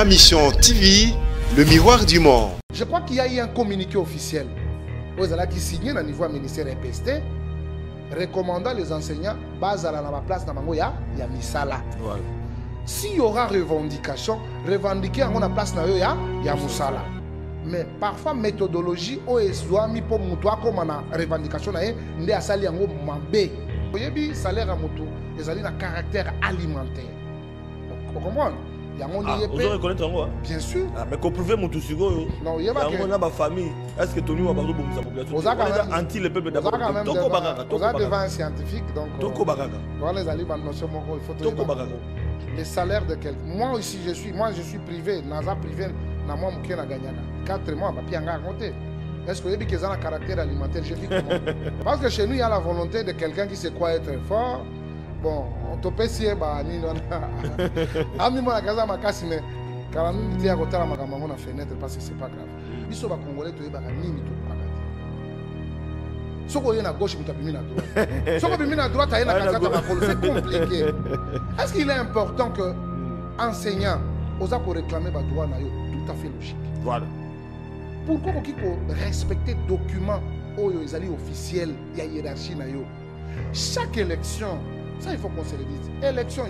Ma mission TV, le miroir du monde. Je crois qu'il y a eu un communiqué officiel. Vous allez qui signé au niveau du ministère MPST recommandant les enseignants bazala na ba place na bango ya ya misala. Voilà. S'il y aura revendication, revendiquer en na place na yo ya ya musala. Mais parfois méthodologie o ezwami po mutu akoma na revendication na ye nde asali yango mabe. Oyebi salaire ya mutu ezali na caractère alimentaire. Vous comprenez? Yango Ah, nde ye vous pe reconnaître yango hein? bien sûr. Ah, mais koprouve motu Non, yeba yango na bafamille est ce que toniwa bazobomisa population? Anti le peuple d'abord. Tokoba devant, un scientifique donc tokoba kaka voilà ezali banotion moko il faut tokoba kaka les salaires de quelqu'un moi aussi je suis moi je suis privé naza privé na mwa moke na ganyaka 4 mois bapi yanga yango te est-ce que oyebi ke eza na caractère alimentaire? Je vis comment. Parce que chez nous il y a la volonté de quelqu'un qui sait quoi être fort bon topesi ye banini wana amimonaka eza makasi mais kala mingi te ya kotala makambo yango na fenêtre parce que c'est pas grave. Biso bacongolais toyebaka nini tokokaka te soki oye na gauche moto abimi na droite. Soki obimi na droite aye na ya gauche. makolo c'est compliqué. Est-ce qu'il est important que enseignant oza koréclame badroit na yo tout à fait logique? Voilà. Pourquoi koki korespecte document oyo ezali officiel ya hiérarchie na yo? Chaque élection ça il faut qu'on se le dise. Élection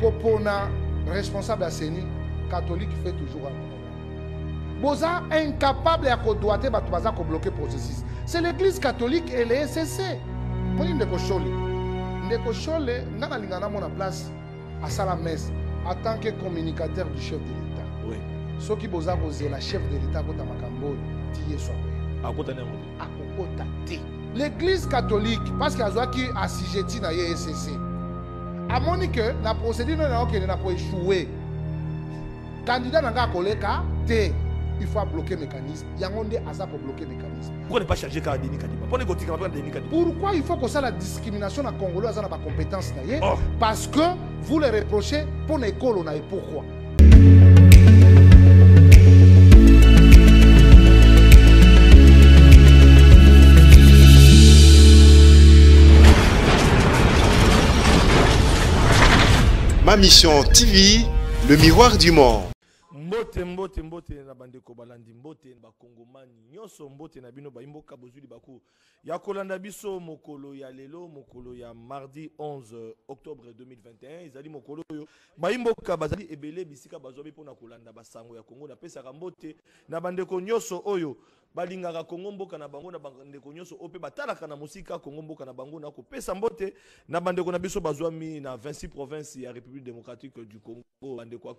kopona responsable ya seni catholique fait toujours un problème. Boza incapable kodoite bato baza kobloke processus. C'est l'église catholique et le ecc moni ndeko shole ndeko shole nga nalinga namona place asala messe en tant que communicateur du chef de l'état. Oui. Soki boza kozela chef de l'état makambo akokota te l'église catholique parce que azwaki asijeti na ye ecc amoni ke na procédure naokende na koéchoue candidat na te il faut abloke mécanisme. Yango nde aza kobloke mécanisme. Pourquoi ne pas charger denis kadima pourquoi il faut kosala discrimination na congolais na bacompétence na ye Oh. parce que vous le reprochez na ye pourquoi? Ma mission TV, le miroir du monde. mbote mbote mbote na bandeko balandi mbote na bakongomani. Nyonso mbote na bino bayimboka bozwi libaku. Ya kolanda biso mokolo ya lelo mokolo ya mardi 11 octobre 2021 ezali mokolo oyo bayimboka bazali ebele bisika bazwabi mpona kolanda basango ya kongo napesaka mbote na bandeko nyonso oyo balingaka kongo mboka na bango na bandeko nyonso oyo na mosika kongo mboka na bango na kopesa mbote. Na bandeko na biso na 26 province ya république démocratique du congo. Bandeko ya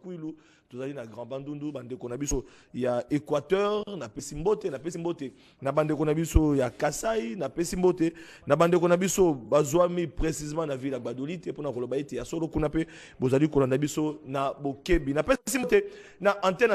tozali na grand bandundu. Bandeko na biso ya équateur napesi mbote napesi mbote. Na bandeko na biso ya kasai napesi mbote. Na bandeko na biso bazwami précisement na ville ya gbadoli te koloba ete ya solo kuna mpe bozali kolanda biso na bokebi. Napesi mbote na antenne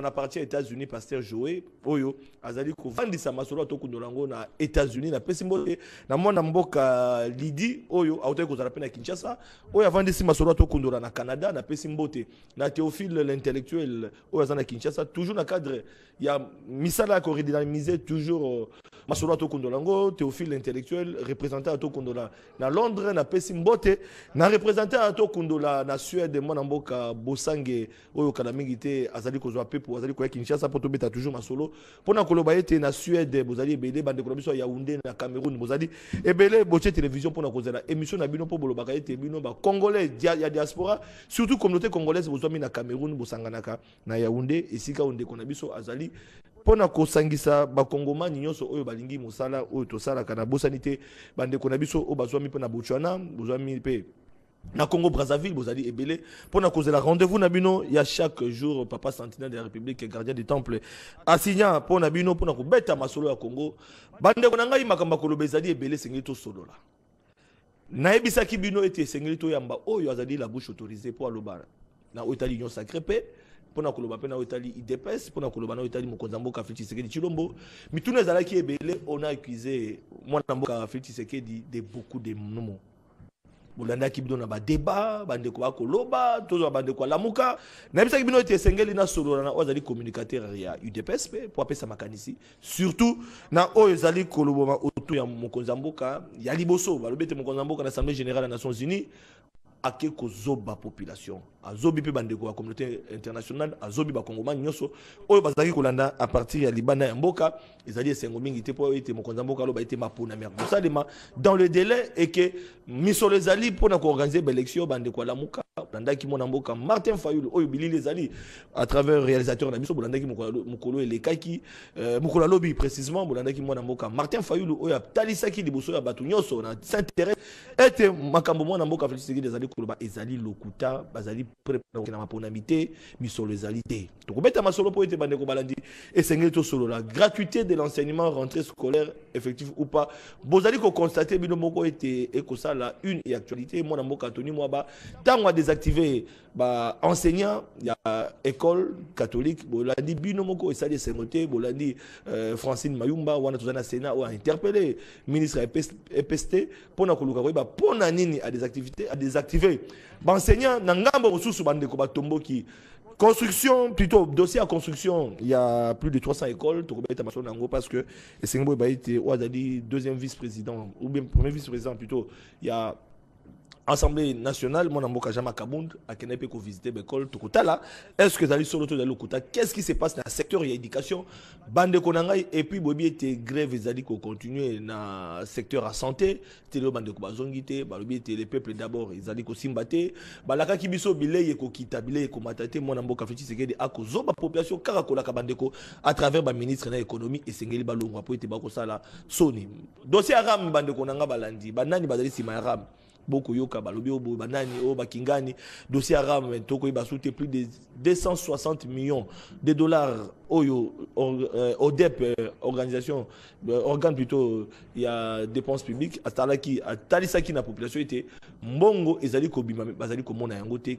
na parti ya états-unis paster joe oyo azali kovandisa masolo atokundola yango na états-unis napesi mbote na mwana mboka lidi oyo autaki kozala mpe na kinshasa oyo avandisi masolo atokundola na canada napesi mbote. Na théophile l'intellectuel oyo aza na kinshasa toujours na cadre ya misala ya koredynamize toujours euh, masolo atokundola yango. Théophile l'intellectuel représentant atokundola na londres napesi mbote na représentant atokundola na suède mwana mboka bosange oyo kala mingi te azali kozwa mpepo azali koya kinshasa mpo tobeta toujours masolo. Mpona ete na suède bozali ebele bandeko na biso ya yaounde na cameroun bozali ebele botie télévision mpona kozala émission na bino mpo bolobaka ete bino bacongolais ya diaspora surtout communauté congolaise bozwami na cameroun bosanganaka na yaounde esika oyo ndeko na biso azali mpona kosangisa bakongomani nyonso oyo balingi mosala oyo tosalaka na bosani te. Bandeko na biso oyo bazwami mpe na botswana bozwami mpe na congo brazzaville bozali ebele mpona kozela rendez-vous na bino ya chaque jour papa sentinelle de la république gardien du temple asigna mpo na bino mpona kobeta masolo ya congo. Bandeko na ngai makambo ya koloba ezali ebele esengeli tosolola nayebisaki bino ete esengeli toyamba oyo azali la bouche autorisée mpo aloba. Na oyo etali union sacré mpe mpona koloba mpe na oyo etali idps mpona koloba na oyo etali mokonzi ya mboka félix tshisekedi tshilombo. Mituna ezalaki ebele on a accusé mwana mboka félix tshisekedi de beaucoup de nomo bolandaki bino na badeba bandeko bakoloba tozwa bandeko alamuka nayebisaki bino ete esengeli nasolola na oyo azali communicateur ya udps mpe mpo apesa makanisi. Surtout na oyo ezali koloboma otu ya mokonzi ya mboka ya liboso balobi ete mokonzi ya mboka na générale ya nations unies ake kozoba population. Azobi mpe bandeko ya communauté internationale azobi bakongomani nyonso. Oyo bazalaki kolanda a partir ya libanda ya mboka ezali esengo mingi te mpo ete mokonzi ya mboka aloba ete maponami ya kosalema dans le délai eke misolo ezali mpona koorganize baélection bandeko ya lamuka bolandaki mwana mboka martin fayulu oyo bilili ezali à travers réalisateur na biso bolandaki mokolo elekaki euh, mokolo alobi précisément bolandaki mwana mboka. Martin fayulu oyo atalisaki liboso ya bato nyonso na s'intéresse ete makambo mwana mboka félix tshisekedi ezali koloba ezali lokuta bazali prêt na maponami te misolo ezali te tokobeta masolo mpo ete bandeko balandi esengeli tosolola gratuité de l'enseignement rentrée scolaire effectif ou pas bozali kokonstate bino moko ete ekosala une et actualité mwana mboka toni mwaba ntango adésactive baenseignant ya école catholique bolandi bino moko esali esengo te bolandi euh, francine mayumba wana toza na sénat oyo ainterpellé ministre ya epes te mpona koluka koyeba mpona nini adésactivité adésactive baenseignant na ngambo mosusu bandeko batomboki. Construction plutôt dossier à construction il y a plus de 300 écoles tokobeta masolo nango parce que esengi boye deuxième vice-président ou bien premier vice-président plutôt il y a assemblée nationale mwana mboka jama kabund akende mpe kovisite baekole tokotala. Est ce que ezali solo to ezali lokuta? Qu'est ce qui se passe na secteur ya éducation bandeko na ngai et puis boyebi ete grève ezali kocontinue na secteur ya santé. Te lelo bandeko bazongi te balobi ete le peuple d'abord ezali kosimba te balakaki biso bilei ekokita bilei ekomata te mwana mboka feti sekedi akozoba population kaka kolaka bandeko à travers baministre na économie esengeli balongwa mpo ete bakosala soni dossier ya ram bandeko na nga balandi banani bazali nsima ya ram bokoyoka balobi oyo boye banani oyo bakingani dossier ya ram tokoyeba su te plus de 260 millions de dollars. Oyo euh, odep euh, organisation euh, organe plutôt ya dépense publique atalaki atalisaki na population ete mbongo ezali kobima bazali komona yango te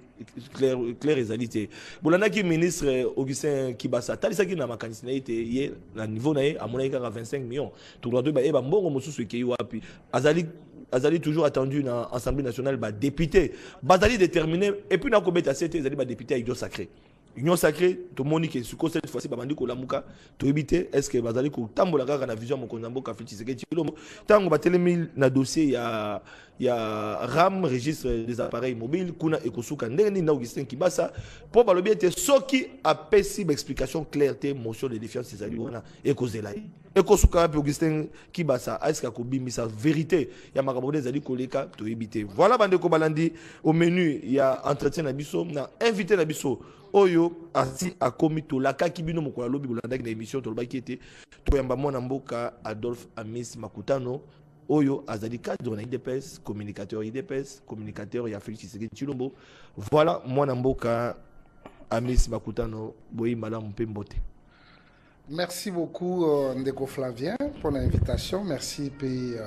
clair, clair ezali te. Bolandaki ministre augustin kibasa atalisaki na makanisi na ye te ye na niveau na ye amonaki kaka 25 millions. Tokola toyeba yeba mbongo mosusu ekei wapi. Azali azali toujours attendu na assemblée nationale badéputé bazali déterminé et puis nakobeta se te ezali badéputé ya union sacré union sacré tomoni ke sikoyo cette fois-ci babandi kolamuka toyebi te est ce que bazali kotambola kaka na vision ya mokonzi ya mboka félix tshisekedi tshilombo ntango batelemi na dossier ya ya ram registre des appareils mobiles kuna ekosuka ndenge nini na augustin kibasa mpo balobi ete soki apesi baexplication claire te motion de défiance ezali wana ekozela ye. Ekosuka wapi augustin kibasa? Aeske akobimisa vérité? Ya makambo oyo ezali koleka toyebi te. Voilà bandeko balandi au menu ya entretien na biso na invité na biso oyo asi akomi tolakaki bino mokolo alobi bolandaki na émission tolobaki ete toyamba mwana mboka adolphe amis makutano oyo azali cadre na idps communicateur idps communicateur ya félix tshisekedi tshilombo. Voilà mwana mboka amis makutano boyi malamu mpe mbote Merci beaucoup, euh, Ndeko Flavien, pour l'invitation. Merci, puis, euh,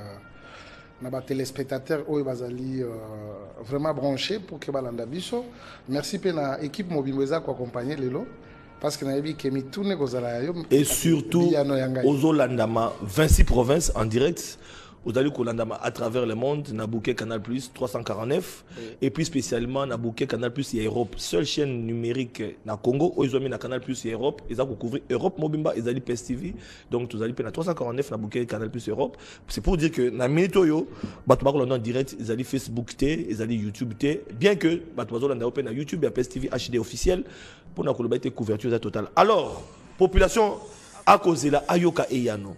na téléspectateurs. Oyo bazali euh, vraiment branché pour que balanda biso. Merci mpe na équipe mobimbo eza koaccompagne lelo. Parce que nayebi ke mitune kozala yo. Et surtout ya ozolandama 26 provinces en direct ozali kolandama à travers le monde na bouquet canal plus 349 et puis spécialement na bouquet canal plus ya europe. Seule chaîne numérique na congo oyo ezwami na canal plus ya europe eza kocouvrir europe mobimba ezali pes tv donc tozali mpe na 349 na bouquet canal plus europe. C'est pour dire que na minute oyo bato bakolanda en direct ezali facebook te ezali youtube te bien que bato bazolanda yo mpe na youtube ya pes tv hd officiel mpona koloba ete couverture eza totale alors population akozela ayoka eyano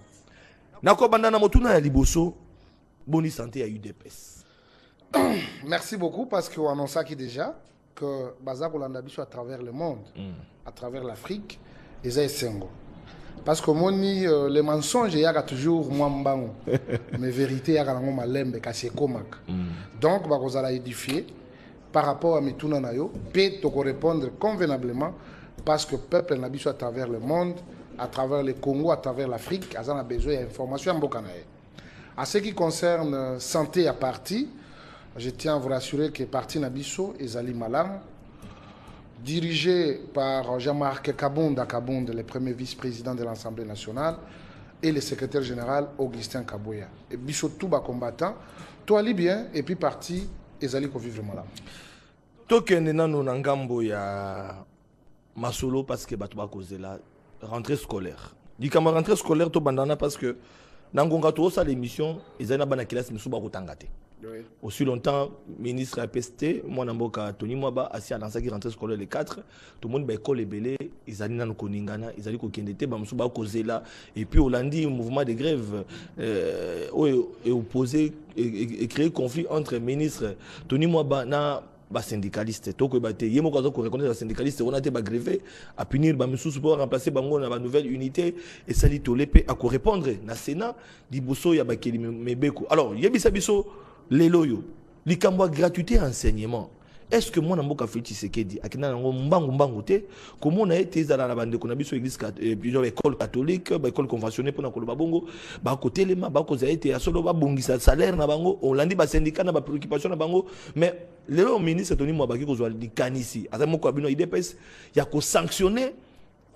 nakobanda na motuna ya liboso boni santé ya udps merci beaucoup parce que annonçaki déjà que baza kolanda biso à travers le monde à travers l'afrique eza esengo parce que omoni euh, le mensonge eyaka toujours mwa mbango. Mais vérité eyaka nango malembe kasi ekomaka donc bakozala édifié par rapport à mituna na yo mpe tokorépondre convenablement parce que peuple na biso à travers le monde à travers le congo à travers l'afrique aza na besoin ya information ya mboka na ye à ce qui concerne euh, santé ya parti je tiens à vous rassurer que parti na biso ezali malamu dirigé par Jean-Marc Kabunda Kabund, le premier vice-président de l'Assemblée nationale, et le secrétaire général Augustin Kabouya. Et biso tout bas combattant, toi libyen, et puis parti, ezali ko vivre malamu. tokende nano na ngambo ya masolo parce que bato rentrée scolaire. Likambo rentrée scolaire tobandana parce que na ngonga toosala émission ezali na bana kelasi misusu bakotanga te aussi longtemps ministre ya pst mwana mboka tony mwaba asi alansaki rentrée scolaire le 4 tomoni baekole ebele ezali nano koningana ezali kokende te bamosusu bakozela et puis olandi mouvement de grève euh, oyo eopposé ecréé conflit entre ministre tony mwaba na basyndicaliste tokoyeba te ye moko aza koreconnaître basyndicaliste wana te bagreve apunir bamisusu mpo remplace bango na banouvelle unité. Esali tole mpe akorépondre na sénat. Liboso ya bakeli mebeko. Alors yebisa biso lelo oyo likambo gratuité enseignement est ce que mwana mboka félix tshisekedi akenda nango mbangu-mbangu te komona ete ezala na bandeko na biso église baécole catholique baécole conventionnel mpona koloba bongo bakotelema bakozala ete ya solo babongisa salaire na bango olandi basyndicat na bapréoccupation bango. Mais lelo ministre toni mwa baki kozwa likanisi aza moko ya bino ya idps ya kosanctionne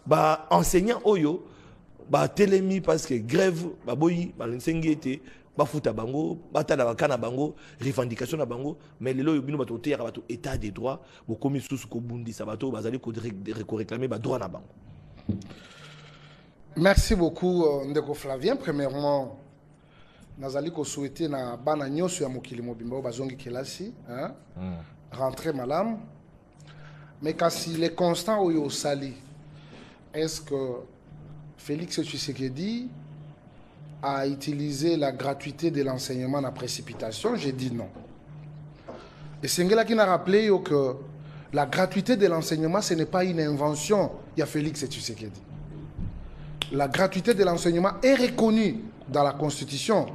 baenseignant oyo batelemi parce que grève baboyi basengi ete bafuta bango batala baka na bango revendication na bango mais lelo oyo bino bato oteyaka bato état de droit bokomi susu kobundisa bato oyo bazali koréclame badroit na bango merci beaucoup euh, ndeko flavien premièrement nazali kosouhaite na bana nyonso ya mokili mobimba oyo bazongi kelasi hein? mm. rentré malamu mais kasi les constats oyo osali est ce que félix tshisekedi a utilisé la gratuité de l'enseignement en précipitation J'ai dit non. Et Sengela qui a rappelé que la gratuité de l'enseignement, ce n'est pas une invention. Il y a Félix et Tshisekedi. La gratuité de l'enseignement est reconnue dans la Constitution.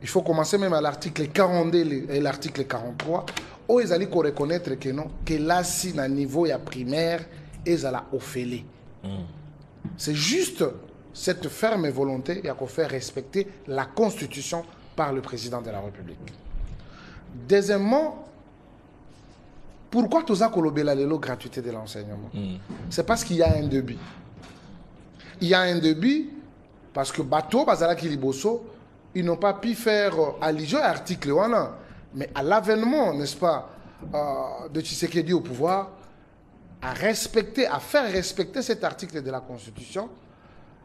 Il faut commencer même à l'article 42 et l'article 43, où ils allaient reconnaître que non, que là, si, à niveau primaire, ils allaient offrir. C'est juste cette ferme volonté il y a qu'à faire respecter la Constitution par le président de la République. Deuxièmement, pourquoi tout ça la gratuité de l'enseignement? C'est parce qu'il y a un début. Il y a un début parce que bateau bazala Kiliboso, ils n'ont pas pu faire allusion à l'article 1 mais à l'avènement, n'est-ce pas, euh, de Tshisekedi au pouvoir, à respecter, à faire respecter cet article de la Constitution,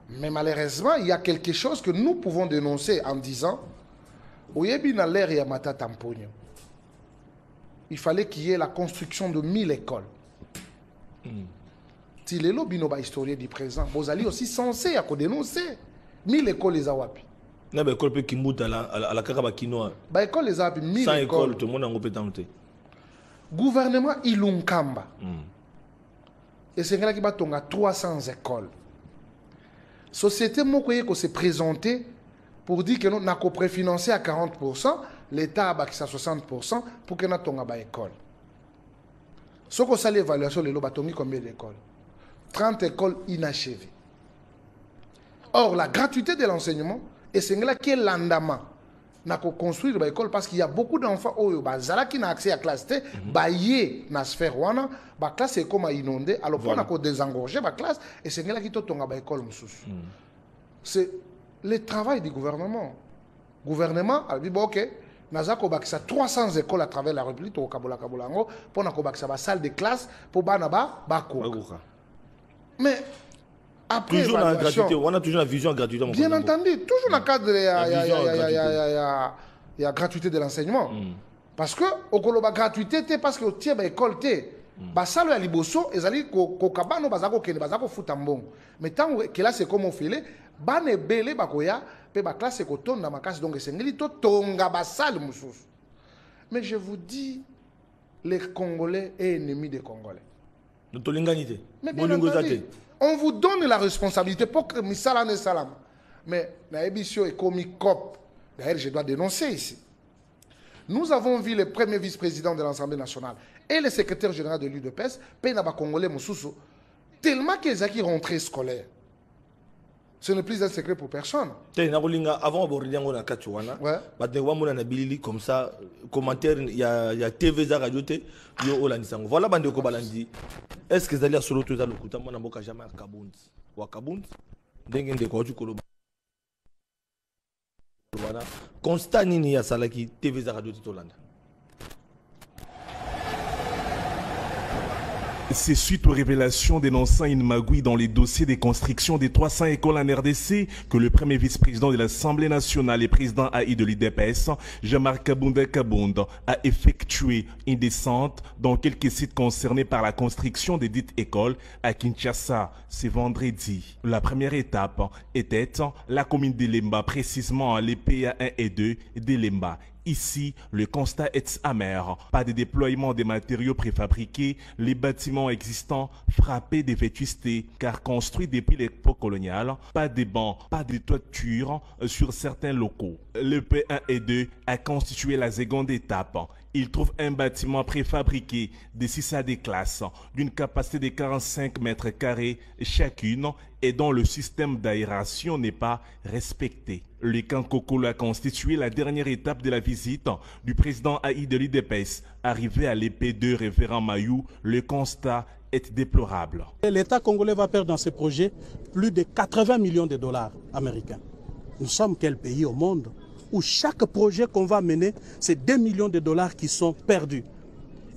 mais malheureusement, il y a quelque chose que nous pouvons dénoncer en disant il fallait qu'il y ait la construction de 1000 écoles. Si les lobbies n'ont pas historien du présent, vous allez aussi censé à dénoncer. 1000 écoles les awapi. na baekole mpe kimbuta ala kaka bakinoa baekole les awapi 1000 sans école tomona yango mpe ntango te gouvernement ilunkamba. Esengelaki batonga 300 écoles société moko ye se présenter pour dire que nous avons préfinancé à 40%, l'État a à 60% pour que nous ayons une école. Ce qu'on sait l'évaluation, les lobatongi combien d'écoles? 30 écoles inachevées. Or, la gratuité de l'enseignement, c'est là qui est l'andama. Na construire ba école parce qu'il y a beaucoup d'enfants oyo bazala qui n'a accès à classe T ba yé na sphère wana ba classe est comme inondé alors voilà. pour désengorger ba classe et c'est là qui to tonga ba école mususu c'est le travail du gouvernement. Gouvernement a dit bon OK naza ko bakisa 300 écoles à travers la république au kabola kabolango pour na ko bakisa ba salle de classe pour bana ba ba ko mais après toujours la gratuité, on a toujours la vision gratuite. Bien entendu, toujours dans le cadre de la gratuité de l'enseignement. Parce que au koloba gratuité te parce que au tie ba école te basalo ya liboso ezali kokabano bazako kende bazako futa mbongo. Mais tant que là c'est comme on fait bana ebele bakoya pe ba classe ekotonda makasi donc esengeli to tonga basale mususu. Mais je vous dis les Congolais est ennemi des Congolais. Nous tolingani te. Mais bien entendu, on vous donne la responsabilité pour que Misala ne salam. Mais la émission est comme COP. D'ailleurs, je dois dénoncer ici. Nous avons vu le premier vice-président de l'Assemblée nationale et le secrétaire général de l'UDPS, Penaba Congolais Moussoussou, tellement qu'ils ont rentré scolaire. Ce n'est plus un secret pour personne. Avant na bilili comme ça, commentaire, il y a, y a radio te, yo olanisango. Voilà bande. Est-ce que Zalia solo to za lokuta? Mona mboka jamais à koloba. Constat nini ya salaki radio tolanda? C'est suite aux révélations dénonçant une magouille dans les dossiers des constructions des 300 écoles en RDC que le premier vice-président de l'Assemblée nationale et président AI de l'IDPS, Jean-Marc Kabunda a effectué une descente dans quelques sites concernés par la construction des dites écoles à Kinshasa ce vendredi. La première étape était la commune d'Elemba, précisément les PA 1 et 2 d'Elemba Ici, le constat est amer. Pas de déploiement des matériaux préfabriqués, les bâtiments existants frappés de vétusté, car construits depuis l'époque coloniale, pas de bancs, pas de toitures sur certains locaux. Le P1 et 2 a constitué la seconde étape. Il trouve un bâtiment préfabriqué de 6 à des classes d'une capacité de 45 mètres carrés chacune et dont le système d'aération n'est pas respecté. Le camp Kokolo a constitué la dernière étape de la visite du président Haï de l'IDPS. Arrivé à l'épée de révérend Mayou, le constat est déplorable. L'État congolais va perdre dans ce projet plus de 80 millions de dollars américains. Nous sommes quel pays au monde où chaque projet qu'on va mener, c'est 2 millions de dollars qui sont perdus?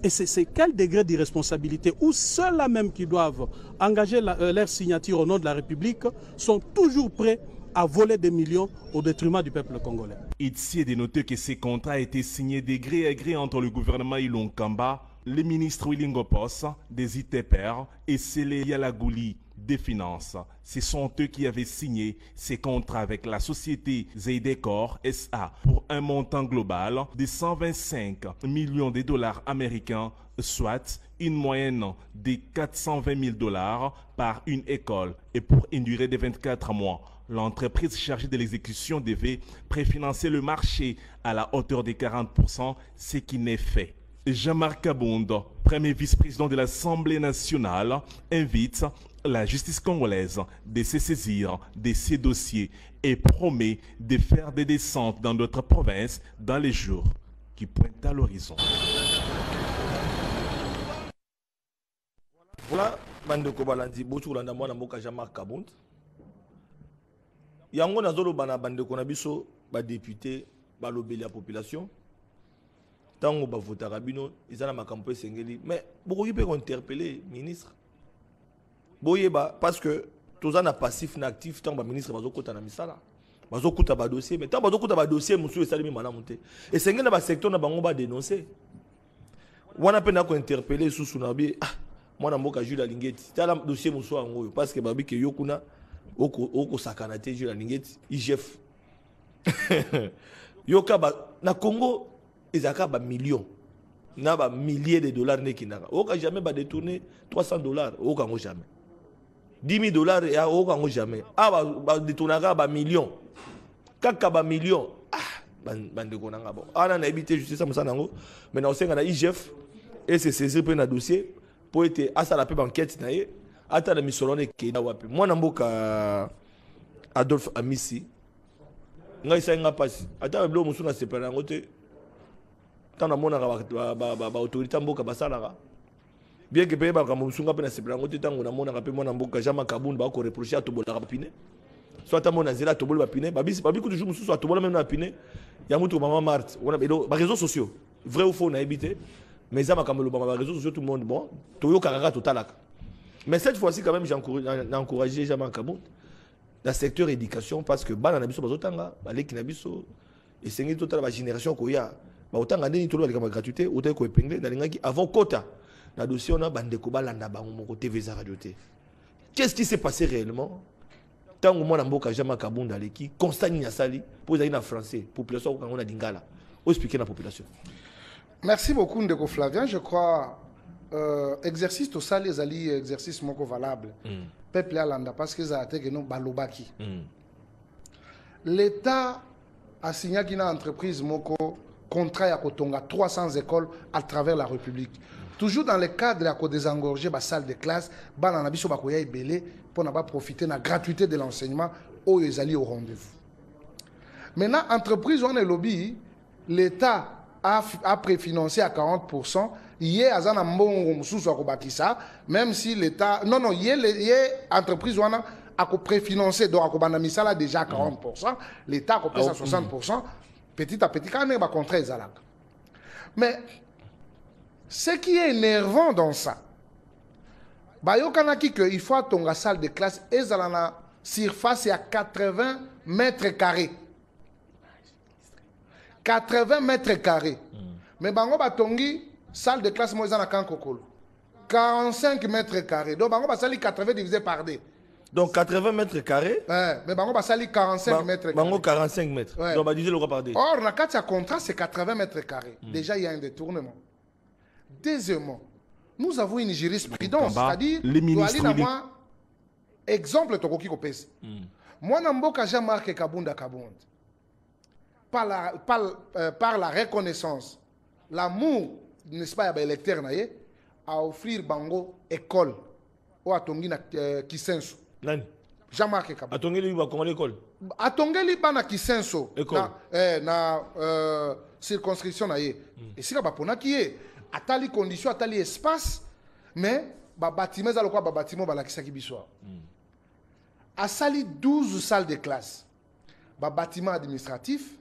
Et c'est quel degré d'irresponsabilité où ceux-là même qui doivent engager euh, leur signature au nom de la République sont toujours prêts à voler des millions au détriment du peuple congolais. Ici est de noter que ces contrats été signés de gré à gré entre le gouvernement Ilon-Kamba, le ministre Willingopos des ITPR et Sele Yalagouli des Finances. Ce sont eux qui avaient signé ces contrats avec la société Zeydecor SA pour un montant global de 125 millions de dollars américains, soit une moyenne de 420 000 dollars par une école et pour une durée de 24 mois. L'entreprise chargée de l'exécution devait préfinancer le marché à la hauteur de 40%, ce qui n'est fait. Jean-Marc premier vice-président de l'Assemblée nationale, invite la justice congolaise de se saisir de ces dossiers et promet de faire des descentes dans d'autres provinces dans les jours qui pointent à l'horizon. Voilà, bandeko balandi. Yango nazoloba na bandeko na biso badepute balobeli ya population. Ntango bavotaka bino eza na makambo esengeli. Mais bokoki mpe kointerpele ministre. Boyeba parce que toza na passif na actif ntango baministre bazokota na misala. Bazokuta badossier mais ntango bazokuta badossier mosusu esalemi malamu te. Esengeli na basecteur na bango badenonce wana mpe nakointerpele lisusu na bi ah, mwana mboka jules alingi eti tala dossier mosusu yango oyo parce que babi ke yo okosakana te jules alingi eti igef yoka na congo ezalaka bamillion na bamillier de dollars nde ekendaka. Oyoka jamais badetourne 300 dollars. Oyoka yango jamais. 10 000 dollars oyoka yango jamais. Awa badetournaka bamillion kaka bamillion ah bandeko nanga bon. Wana nayebi te justice mosala yango mais nakosenga na igf ese saisir mpe na dossier. Mpo ete asala mpe bankete na ye atala misolo wana ekenda wapi? Mwana mboka adolphe amisi. Ngai esali nga mpasi ata biloko mosusu nasepela yango te. Ntango namonaka baautorité mboka basalaka. Bien ke mpe makambo mosunga mpe nasepela yango te ntango namonaka mpe mwana mboka jean makabund bakoreproche atobolaka bapine so ata mo na nzela atoboli bapine babi kutu jour mosusu atobola meme na bapine ya mutuka mama marte baréseau sociaux. Vrai ou faux mais eza makambo elobama baréseau sociaux tout le monde bon. Toyokaka kaka totalaka mais cette fois-ci quand même j'ai encouragé jean makabund na secteur éducation parce que bagénération koya. Koepingle nalingaki avant kota na dossier wana bandeko balanda bango moko tv eza radio te. Qu'est-ce qui s'est passé réellement? Ntango mwana asali mpo ezali na français population akokango na population. Merci beaucoup ndeko flavien. Je crois euh, exercice tosali ezali exercice moko valable mm. peuple alanda parce que ezala te keno balobaki mm. l'état asignaki na entreprise moko contrat ya kotonga 300 écoles à travers la république toujours dans le cadre ya kodésengorger basalle de classe bana na biso bakoya ebele mpona baprofite na gratuité de l'enseignement oyo ezali au rendez-vous maintenant entreprise wana elobi l'état a, a préfinancé à 40 ye aza na mbongo mosusu ya kobakisa même si l'état non non ye, ye entreprise wana akopréfinance donc akobanda misala déjà à 40 l'état akopesa 60% petit à petit quand même contrat ezalaka mais ce qui est énervant dans ça bayokanaki que il faut atonga salle de classe ezala na surface ya 80 mètres carrés. 80 mètres carrés. Mais bango batongi salle de classe mo eza na kankokolo 45 mètres carrés donc bango basali 80 divisé par 2 Donc 80 mètres carrés, Eh, mais bango basali 45 ba- mètres bango carrés 45 mètres. Ouais. Donc, bah, disait le roi par deux. Or, na kati ya contrat, c'est 80 mètres carrés. Déjà, il y a un détournement. Deuxièmement, nous avons une jurisprudence, c'est-à-dire, les ministres, toali na mwa exemple tokoki kopesa. Mwana mboka Jean-Marc Kabunda Kabunda, par la, par, euh, par la reconnaissance, l'amour, n'est-ce pas, ya baélecteur na ye, à offrir bango école, oyo atongi na euh, Kisenso. Nani? Jean-Marc Kabunda. atongeli bakongo l'école? Atongeli bana kisenso. École. na, eh, na euh, circonscription na ye esika baponaki ye atali condition atali espace mais babatiment eza lokola babatiment balakisaki biso. Awa asali 12 salles de classe. Babatiment administratif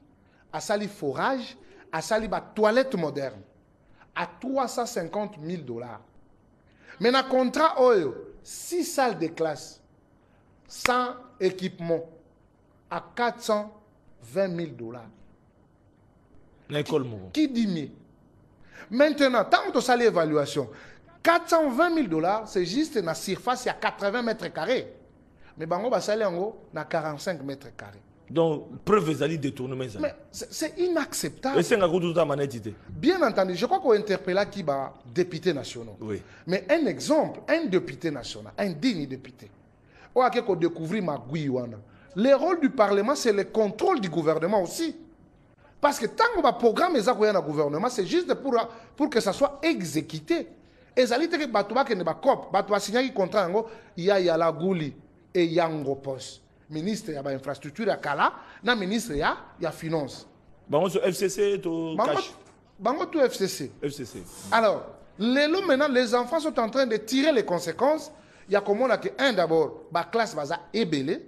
asali forage asali batoilette moderne à 350 000 dollars mais na contrat oyo 6 salles de classe sans équipement à 420 000 dollars. na école moko Qui dit mieux? Maintenant, tant que ça l'évaluation, 420 000 dollars, c'est juste une surface à 80 mètres carrés. Mais bango basali yango na 45 mètres carrés. Donc preuve ezali détournement ezali Mais c'est c'est inacceptable. esengaka kututa maneti te Bien entendu, je crois qu'on interpella qui va député nationaux. Oui. Mais un exemple, un député national, un digne député, on a qu'on découvrir ma wana. Le rôle du Parlement, c'est le contrôle du gouvernement aussi. Parce que tant qu'on va programmer ça dans le gouvernement, c'est juste pour, pour que ça soit exécuté. Et ça dit que qui n'est pas cop, Batouba signé un contrat, il y a Yala Gouli et il y a infrastructure, il y a Kala, na ministre, il y a, il y a finance. bango so fcc to Bango, tout FCC. fcc Alors, les lots, maintenant, les enfants sont en train de tirer les conséquences. Il y a comme on a que, un d'abord, la classe va ébélé.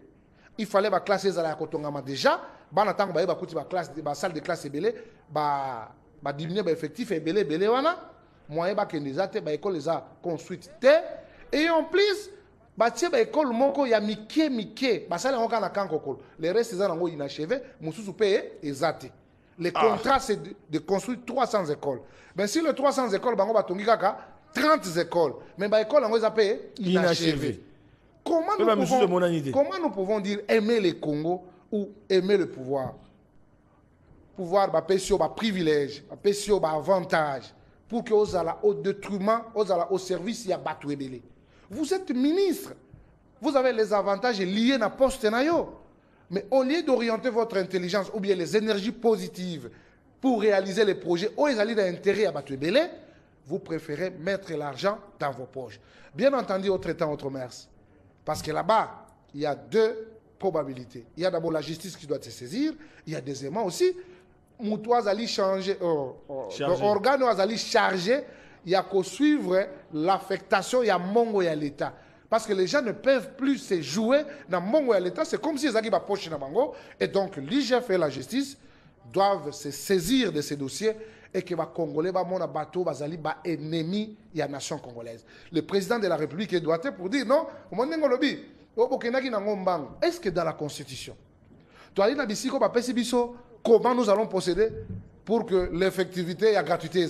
Il fallait la classe ezala kotongama déjà. Ban attend ba ba kuti ba classe ba salle de classe ébélé, ba ba diminuer ba effectif ébélé ébélé wana. Moyen ba kende za te ba école za construite te. Et en plus, ba tie ba école moko ya mike mike, ba salle ngoka na kankokolo. Le reste za nango inachevé, mususu pe ezate. Le contrat, c'est de, de construire 300 écoles. Mais si les 300 écoles, bango batongi kaka 30 écoles. Mais ba école, on les a payé Inachevé. Comment nous, pouvons, comment nous pouvons dire aimer le Congo ou aimer le pouvoir? Pouvoir, bah, pécio, bah, privilège, bah, pécio, bah, avantage, pour que aux ala au détriment, aux ala au service, il y a battu ébélé. Vous êtes ministre. Vous avez les avantages liés à poste. Mais au lieu d'orienter votre intelligence ou bien les énergies positives pour réaliser les projets, où ils allaient d'intérêt à battre belé, vous préférez mettre l'argent dans vos poches. Bien entendu, autre temps, autre mers. Parce que là-bas, il y a deux probabilités. Il y a d'abord la justice qui doit se saisir. Il y a deuxièmement aussi, Moutouaz allait changer, oh, Charger. organe allait charger, il y a qu'à suivre l'affectation, il y a Mongo à l'État. Parce que les gens ne peuvent plus se jouer dans Mongo à l'État. C'est comme s'ils avaient ma poche dans Mongo. Et donc, l'IGF et la justice doivent se saisir de ces dossiers et que les Congolais, mon bateau, bazali, bah, ennemi, il y a nation congolaise. Le président de la République doit être pour dire non, lobby, est-ce que dans la Constitution, comment nous allons procéder pour que l'effectivité et la gratuité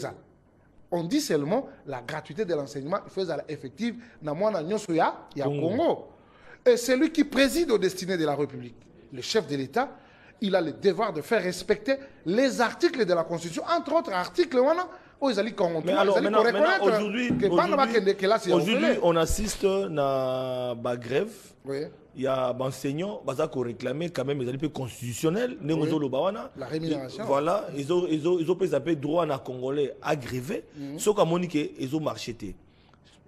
on dit seulement la gratuité de l'enseignement faisait effective dans moi dans nyonso ya ya Congo. Et c'est lui qui préside aux destinées de la République. Le chef de l'État, il a le devoir de faire respecter les articles de la Constitution, entre autres articles wana, où ils allaient contre- Mais alors, ils allaient maintenant, reconnaître maintenant, aujourd'hui, que bana bakende aujourd'hui, kelasi ya aujourd'hui, ofele. on assiste na ba grève. Oui. Il y a des enseignants qui ont réclamé quand même les constitutionnels. Oui. La rémunération. Voilà, ils ont, ils ont, ils ont pris appel droit à Congolais agrévé. Ce qu'on a dit ils ont marché.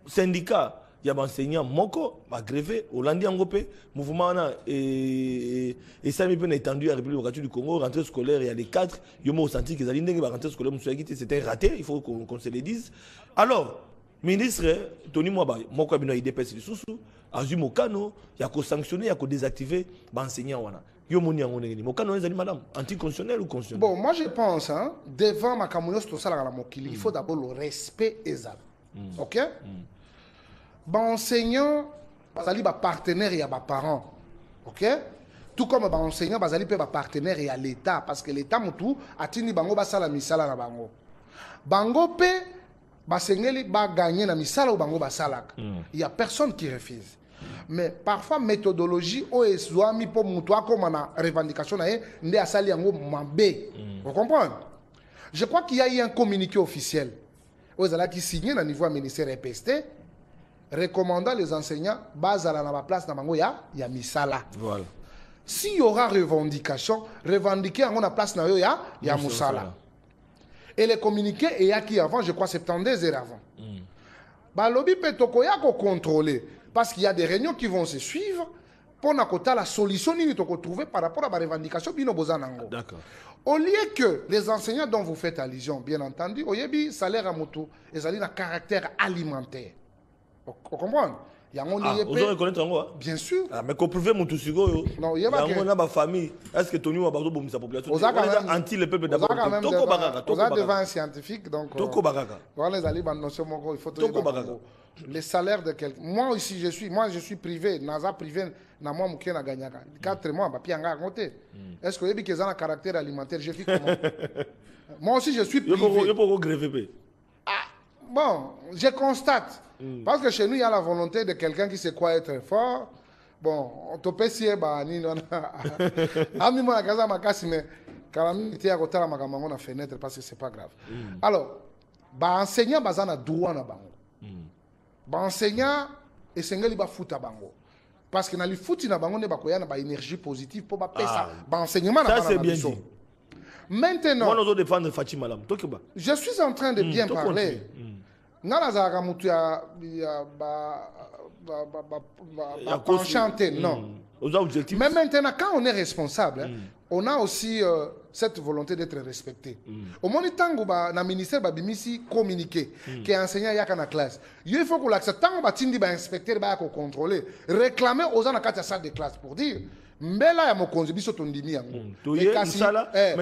Syndicat, il y a des enseignants moko agrévé. Hollandi Angopé, mouvement na, et, et ça m'a étendu à la République démocratique du Congo, rentrée scolaire, il y a les quatre. Ils ont senti qu'ils allaient la rentrée scolaire, c'était raté, il faut qu'on se le dise. Alors, ministre tony mwaba moko ya bino ya idps lisusu azwi mokano ya kosanctionne ya kodésactiver baenseignant wana yo moni yango ndenge nini mokano wana ezali madame anticonstitutionnel ou constitutionnel? Bon, moi je pense, hein, devant ma communauté, tout ça, la mokili, il faut d'abord le respect ezal. Ok? Baenseignant bazali bapartenaire ya baparent ok? Tout comme baenseignant bazali mpe bapartenaire ya l'état parce que l'état motu atindi bango basala misala na bango. Bango mpe basengeli baganye na misala oyo bango basalaka. Il y a personne qui refuse. Mais parfois méthodologie oyo ezwami mpo motu akóma na revendication na ye nde asali yango mabe. Vous comprendre je crois qu'il y a eu un communiqué officiel. Oyo ezalaki signé na niveau ya ministère EPST recommandant les enseignants bazala na baplace na bango ya, ya misala. Voilà. s'il y aura revendication revendiquer yango na place na yo ya, ya et le communiqué eyaki avant je crois 72 heures avant. Mpe tokoya kocontrôler parce qu'il y a des réunions qui vont se suivre mpo na kotala solution nini tokotrouve par rapport à bino boza nango D'accord. au lieu que les enseignants dont vous faites allusion bien entendu oyebi salaire ya motu ezali na caractère alimentaire O- ocomprendre yango nde Ah, ye ozo mpe reconnaître yango ah? bien sûr. Ah, mais koprouve mutu sikoyo yango na bafamille est ce que toni wa bazobomisa population? Anti le peuple oza d'abord. quand même tokoba devant- kaka oza devant un scientifique donc euh, tokoba kaka wana ezali banotion moko il faut les salaires de quelqu'un moi aussi je suis moi je suis privé naza privé na mwa moke naganyaka 4 mois bapia yanga yango te est ce que oyebi ke eza na caractère alimentaire je vis comment? Moi aussi je suis moko- yo privé moko greve mpe bon je constate parce que chez nous il y a la volonté de quelqu'un qui sait quoi être fort. Bon topesi ye banini wana amimona kaza makasi mais kala mingi te ya kotala makambo yango na fenêtre parce que c'est pas grave. Alors baenseignant baza na droit na bango. Baenseignant esengeli bafuta bango. Parce que na lifuti na bango nde bakoya na baénergie positive mpo bapesa Ah. baenseignement na Ça, c'est bien dit. maintenant ozodefendre faci malamu tokiba je suis en train de bien to parler continue. nga nazalaka motu ya, ya ba, ba, ba, ba, ba, Ya ba penchant te non. Mm. mais maintenant quand on est responsable hein, on a aussi euh, cette volonté d'être respecté. Omoni ntango na ministère babimisi communiqué ke enseignant yaka na classe. Yo il faut kolakisa ntango batindi bainspecteur baya kocontrôle réclame oza na kati ya salle de classe pour dire mbela ya mokonzi biso tondimi yango. Kasi- mosala, eh, eh,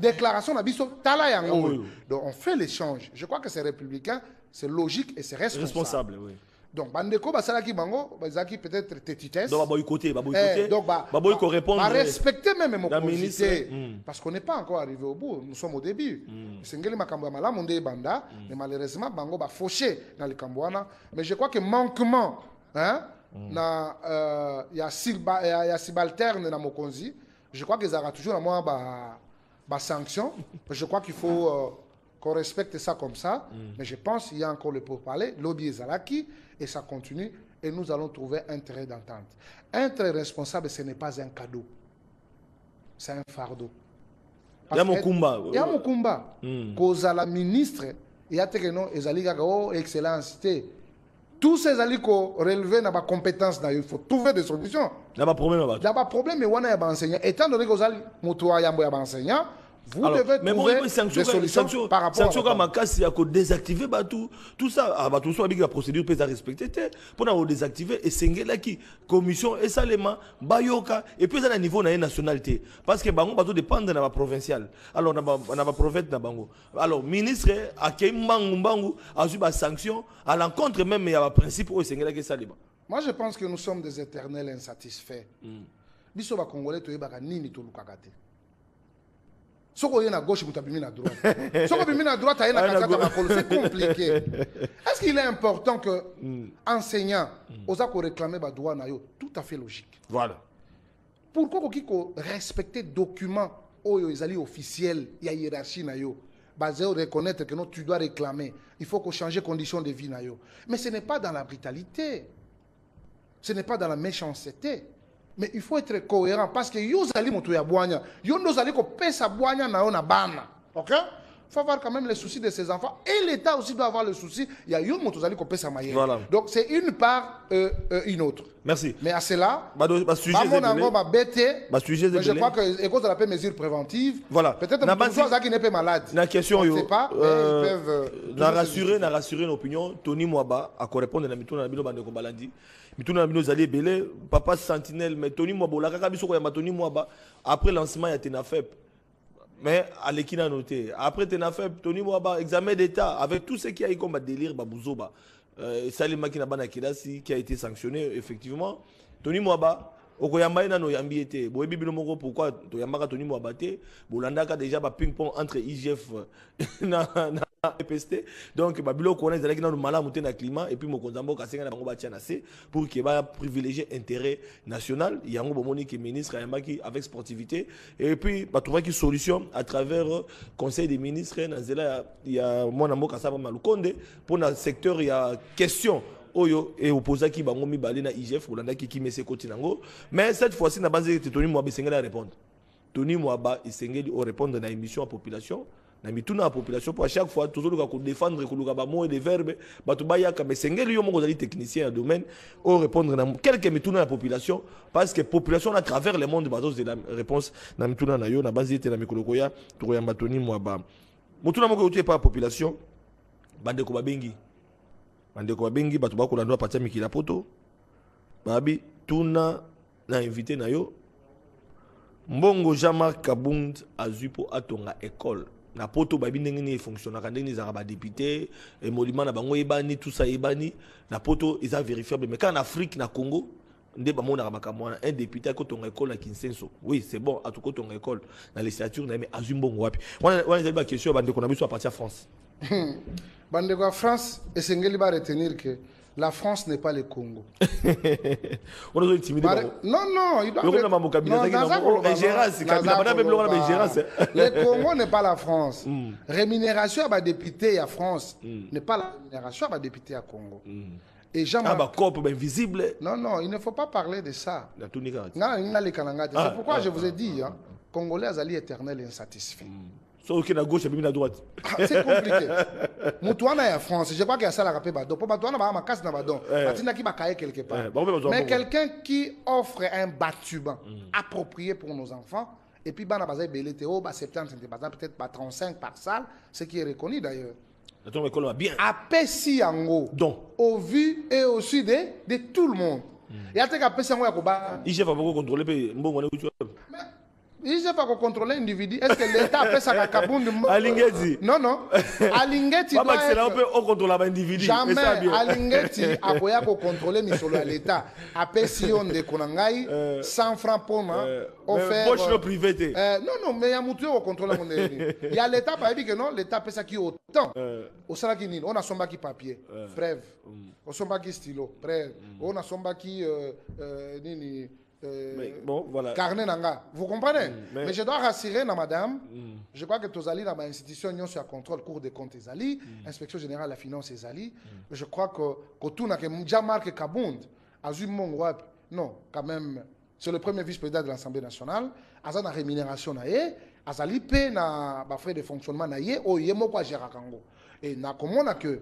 déclaration na biso tala yango. Yango oyo. donc on fait l'échange. Je crois que c'est républicain c'est logique et c'est responsable, responsable oui. Donc bandeko basalaki bango bazalaki peut-être Eh, respecter même mokonzi mm. parce qu'on n'est pas encore arrivé au bout. Nous sommes au début. Esengeli makambo ya malamu nde ebanda mais malheureusement bango bafauché na likambo wana mais je crois que manquement hein, na euh, ya, silba, ya, ya subalterne na mokonzi je crois que ezalaka toujours na mwa ba, ba sanction. Je crois qu'il faut euh, qu'on respecte ça comme ça. Mais je pense qu'il y a encore le pourparler. Lobby ezalaki et ça continue et nous allons trouver un terrain d'entente. Être responsable ce n'est pas un cadeau. C'est un fardeau. Ya mokumba. ya mokumba. Kozala ministre eya teke no ezali kaka o excellence te tout ça ezali korelever na bacompétence na yo il faut trouver des solutions. Na baproblème na bato na baproblème wana ya baenseignant étant donné que ozali moto wa yambo ya baenseignant vous Alors, devez mais bon, trouver oui, sanction des solutions sanction- par rapport sanction à makasi ya kodésactive bato tout ça ah, bato mosusu babiki na procédure mpe eza respecte te mpona kodésactive esengelaki commission esalema bayoka epuis eza na niveau na ye national te parce que bango bazodépendre na baprovincial alors na ba- na bango. Alors ministre akei mbangu mbangu azwi basanction à l'encontre même ya baprincipe oyo esengelaki esalema moi je pense que nous sommes des éternels insatisfaits. Biso bacongolais toyebaka nini tolukaka te soki oye na gauche moto abimi na droite. Soki obimi na droite aye na Aye na katikati ya gau- makolo c'est compliqué. Est-ce qu'il est important que enseignant oza koréclame badroit na yo? Tout à fait logique. Voilà. Pourquoi okoki korespecte document oyo ezali officiel ya hiérarchie na yo? Basé reconnaître que non tu dois réclamer. Il faut changer condition de vie na yo. Mais ce n'est pas dans la brutalité. Ce n'est pas dans la méchanceté mais il faut être cohérent parce que yo ozali moto ya bwanya yo nde ozali kopesa bwanya na yo na bana ok? Faut avoir quand même les soucis de ses enfants et l'état aussi doit avoir le souci il y a yo moto ozali kopesa mayele Voilà. donc c'est une part euh, euh, une autre. Merci. Mais à cela mais je crois que ekozala mpe mesure préventive. Voilà. peut-être Na moto basi- azalaki ne mpe malade. Na question On ne pas, euh, ils peuvent, euh, tony bandeko balandi mituna na bino ezali ebele. Papa sentinelle mais tony mwaba olakaka biso koyamba tony mwaba après lancement ya tenafep. Mais aleki nano te. Après tenafep tony mwaba examen d'état avec tout ce qui ayi comme badélire babuzoba euh, esalemaki na bana kelasi qui a été sanctionné effectivement. Tony mwaba okoyamba ye nano oyambi ye te boyebi bino moko pourquoi toyambaka tony mwaba te bolandaka déjà baping pong entre igf na, na EPST donc babiloko wana ezalaki nano malamu te na climat. Et puis mokonzi ya mboka asenga na bango batia na se pour ke baprivilégie intérêt national. Yango bomoni ke ministre ayambaki avec sportivité. Et puis batrouvaki solution à travers euh, conseil des ministres na nzela ya, mwana mboka asaba malukonde mpona secteur ya question oyo eopozaki bango mibale na igf olandaki kimesi ekoti nango. Mais cette fois-ci na banzeli ete tony mwaba esengeli arépondre tony mwaba esengeli orépondre na émission ya population na mituna ya population mpo à chaque fois tozoluka kodéfendre koluka bamots et des verbes. Bato bayaka mais esengeli yo moko technicien ya domaine orépondre na quelque mituna ya population parce que population à travers le monde bazozela réponse na mituna na yo na banzi ete na mikolo koya tokoyamba tony mwaba motuna moko euti epa ya population bandeko babengi bandeko babengi bato bakolanda bapatia mikili ya poto. Babi tuna na invité na yo. Mbongo jean-marc kabund azwi mpo atonga ekole na poto bayebi ndenge nini efonctionnaka ndenge nini ezalaka badepute emolima na bango eyebani tusa eyebani na poto eza vérifiable. Mais kaka na afrique na congo nde bamonaka makambo wana un député akotonga ekole na kinsenso oui c'est bon atukotonga ekole na législature na ye mais azwi mbongo wapi? Wana ezali baquestion ya bandeko na biso aparti france bandeko france esengeli baretenir que la france n'est pas le congo. Ozointimide Bare- bango. Non non il doit Non, non, le congo n'est pas la france. Rémunération ya badéputé ya france n'est pas la rémunération ya badéputé ya congo. Et jean ah bacope bainvisible non non il ne faut pas parler de ça. Nalingi naleka na te Ah, c'est pourquoi ah, je vous ai dit hein, congolais azali éternel insatisfait so oke na gauche abimi na droite. Ah, c'est compliqué. Motu wana ya france je crois ke asalaka mpe badon. Mpo bato wana baa makasi na badon. Batindaki bakaye quelque Eh, part bango mpe bazwa mais mbongo. quelqu'un qui offre un bâtiment approprié pour nos enfants et puis bana baza ebele te oyo ba 70 te baza peut-être ba 35 par salle ce qui est reconnu d'ailleurs. Bien. Apesi yango donc. Au vu et au su de, de tout le monde. Ya te kapesi yango ya koba igf abako contrôle mpe mbongo wana igef akocontrôle individu. Est ce que l'état apesaka kabundi mo- Alingeti. non non. Alingeti babakisela mpe ocontrôla baindividu jamais alingeti akoya kocontrôle misolo ya l'état. Apesi yo ndeko na ngai 100 francs mpona mais poche no privé te Euh, non non mais ya motu yo kocontrôle yango ndenge nini ya l'état bayebi ke non l'état apesaki yo autant. Osalaki nini oyo nasombaki papier. Preuve osombaki stylo. Preuve oyo nasombaki euh, euh, nini euh, Mais bon, voilà. carnet na nga vous comprenez mais- mais je dois rassurer na madame. Je crois que tozali na bainstitution nyonso ya contrôle cour des comptes ezali inspection générale ya finance ezali je crois que kotunake jean-marc kabund azwi mbongo wapi non quand même c'est le premier vice-président de l'assemblée nationale. Aza na rémunération na ye. Azali mpe na bafrais de fonctionnement na ye. Oyo ye moko agéraka yango e nakomona que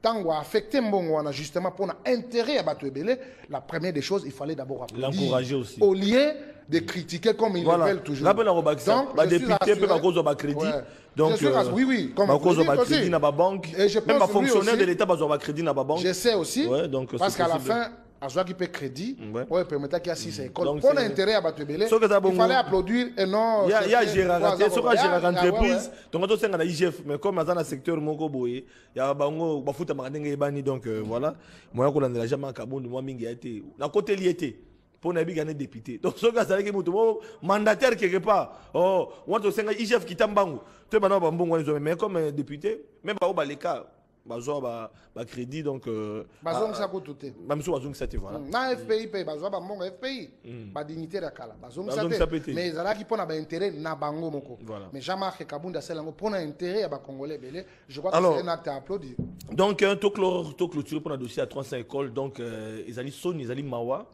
ntango affecté mbongo wana justement mpona intérêt ya bato ebele la première des choses il fallait d'abord. L'encourager aussi. au lieu de critiquer comme ils Voilà. le veulent toujours Rappelle bakisa Donc, suis mpe rassuré. bakozwa bacrédit Ouais. donc rassuré. oui oui comme dites bacrédit aussi. na babanque Et je même pense bafonctionnaire lui de l'état bazwa bacrédit na babanque je sais aussi Ouais, donc, parce qu'à la fin azwaki mpe crédit Ouais. oyo epermetaki asisa Donc, mpona c'est- intérêt ya bato ebele Soki eza il bongo- fallait applaudir et non ya ya chercher géraka soki agéraka entreprise tongo tosenga na igf mais comme aza na secteur moko boye ya bango bafutamaka ndenge eyebani donc euh, voilà. Moya kolandela jamai kabondi mwa mingi ya te nakoteli ye te mpo na yebika ne député. Donc soki azalaki moto mo mandataire quelque part. Oh wana tosenga igf kita mbangu to bana bambongo wana ezwa mais comme euh, député même bao baleka bazwa ba- bacrédit donc euh, bazongisa kutu te bamiso bazongisa te voilà. Na fpi mpe bazwa bambongo fpi badignitaire ya kala. Bazongisa te. Mais ezalaki mpona baintérêt na bango moko. Mais jean-marc kabundi asala yango mpona intérêt ya bacongolais ebele. Je crois que c'est un acte à applaudir. donc to clore to clôturer pour un dossier à 300 écoles donc euh, ezali soni ezali mawa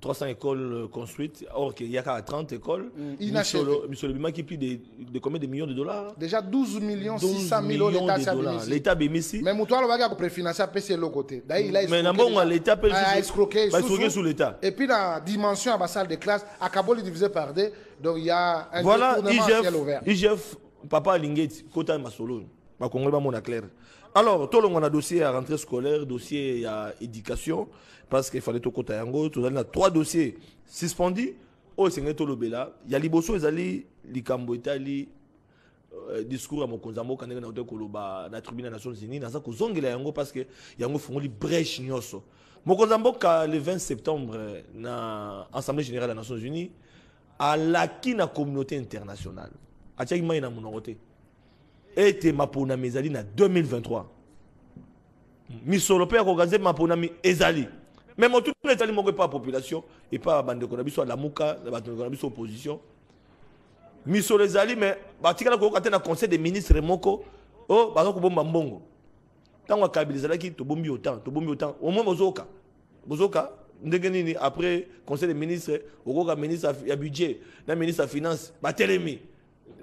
300 écoles euh, construites. Or qu'il y a qu'à 30 écoles Inachevé. Misolo- misolo bimaki plus de, de combien de millions de dollars déjà 12 millions 12 600 000 millions l'état de l'état abimisi mais moto alobaki akopréfinance apesi eloko te d'ailleurs il a mais escroqué ya déjà. l'état mpe A escroqué ba escroqué sous- l'état. Et puis na dimension ya basalle de classe akaboli divisé par deux. Donc il y a un voilà à igf igf papa alingi eti kota masolo bakongoli bamona clair alors tolongo na dossier ya rentrée scolaire dossier ya éducation parce qu'il fallait tokota yango. Tozali na trois dossiers suspendus. Oyo esengeli tolobela ya liboso ezali likambo etali euh, discours ya mokonzi ya mboka ndenge nauti koloba na tribune nations unis naza kozongela yango parce que yango efungoli brèche nyonso le 20 septembre na assemblée générale ya nations unis alaki na communauté internationale. Atiaki na ete maponami ezali na 2023 misolo mpe ya koorganize maponami ezali. Me motuna ezali moko epa ya population epa ya bandeko na biso alamuka na bandeko na biso opposition. Misolo ezali me batikala koyoka te na conseil des ministres moko o baza kobomba mbongo. Ntango akabila ezalaki tobombi autant tobombi au moins bozoka. Bozoka ndenge nini? Après conseil des ministres okoka ministre ya budget na ministre ya finance batelemi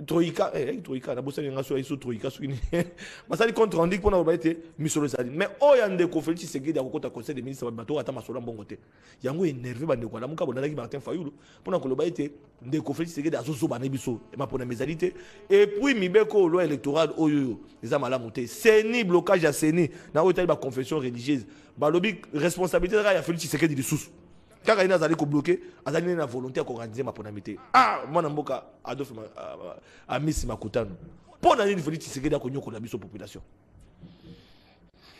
troika eh, troika nabosani nga so aiso troika soki basali compte rendu mpona koloba ete misolo ezali. Mais oyo ya ndeko félix tshisekedi akokota conseil des ministres bato ata masolo ya mbongo te. Yango énerve bandeko alamuka bonalaki martin fayulu mpona koloba ete ndeko félix tshisekedi azozoba na biso maponami ezali te. Epuis mibeko loi électorale oyo oyo eza malamu te. Seni blocage ya seni. Na oyo etali baconfession religieuse. Balobi responsabilité kaka ya félix tshisekedi lisusu kaka ye nde azali kobloke azali nde na volonté ya koorganize maponami te ah! Mwana mboka adolphe Ma- amisi makutano mpo na nini félix tshisekedi akonyokola biso population.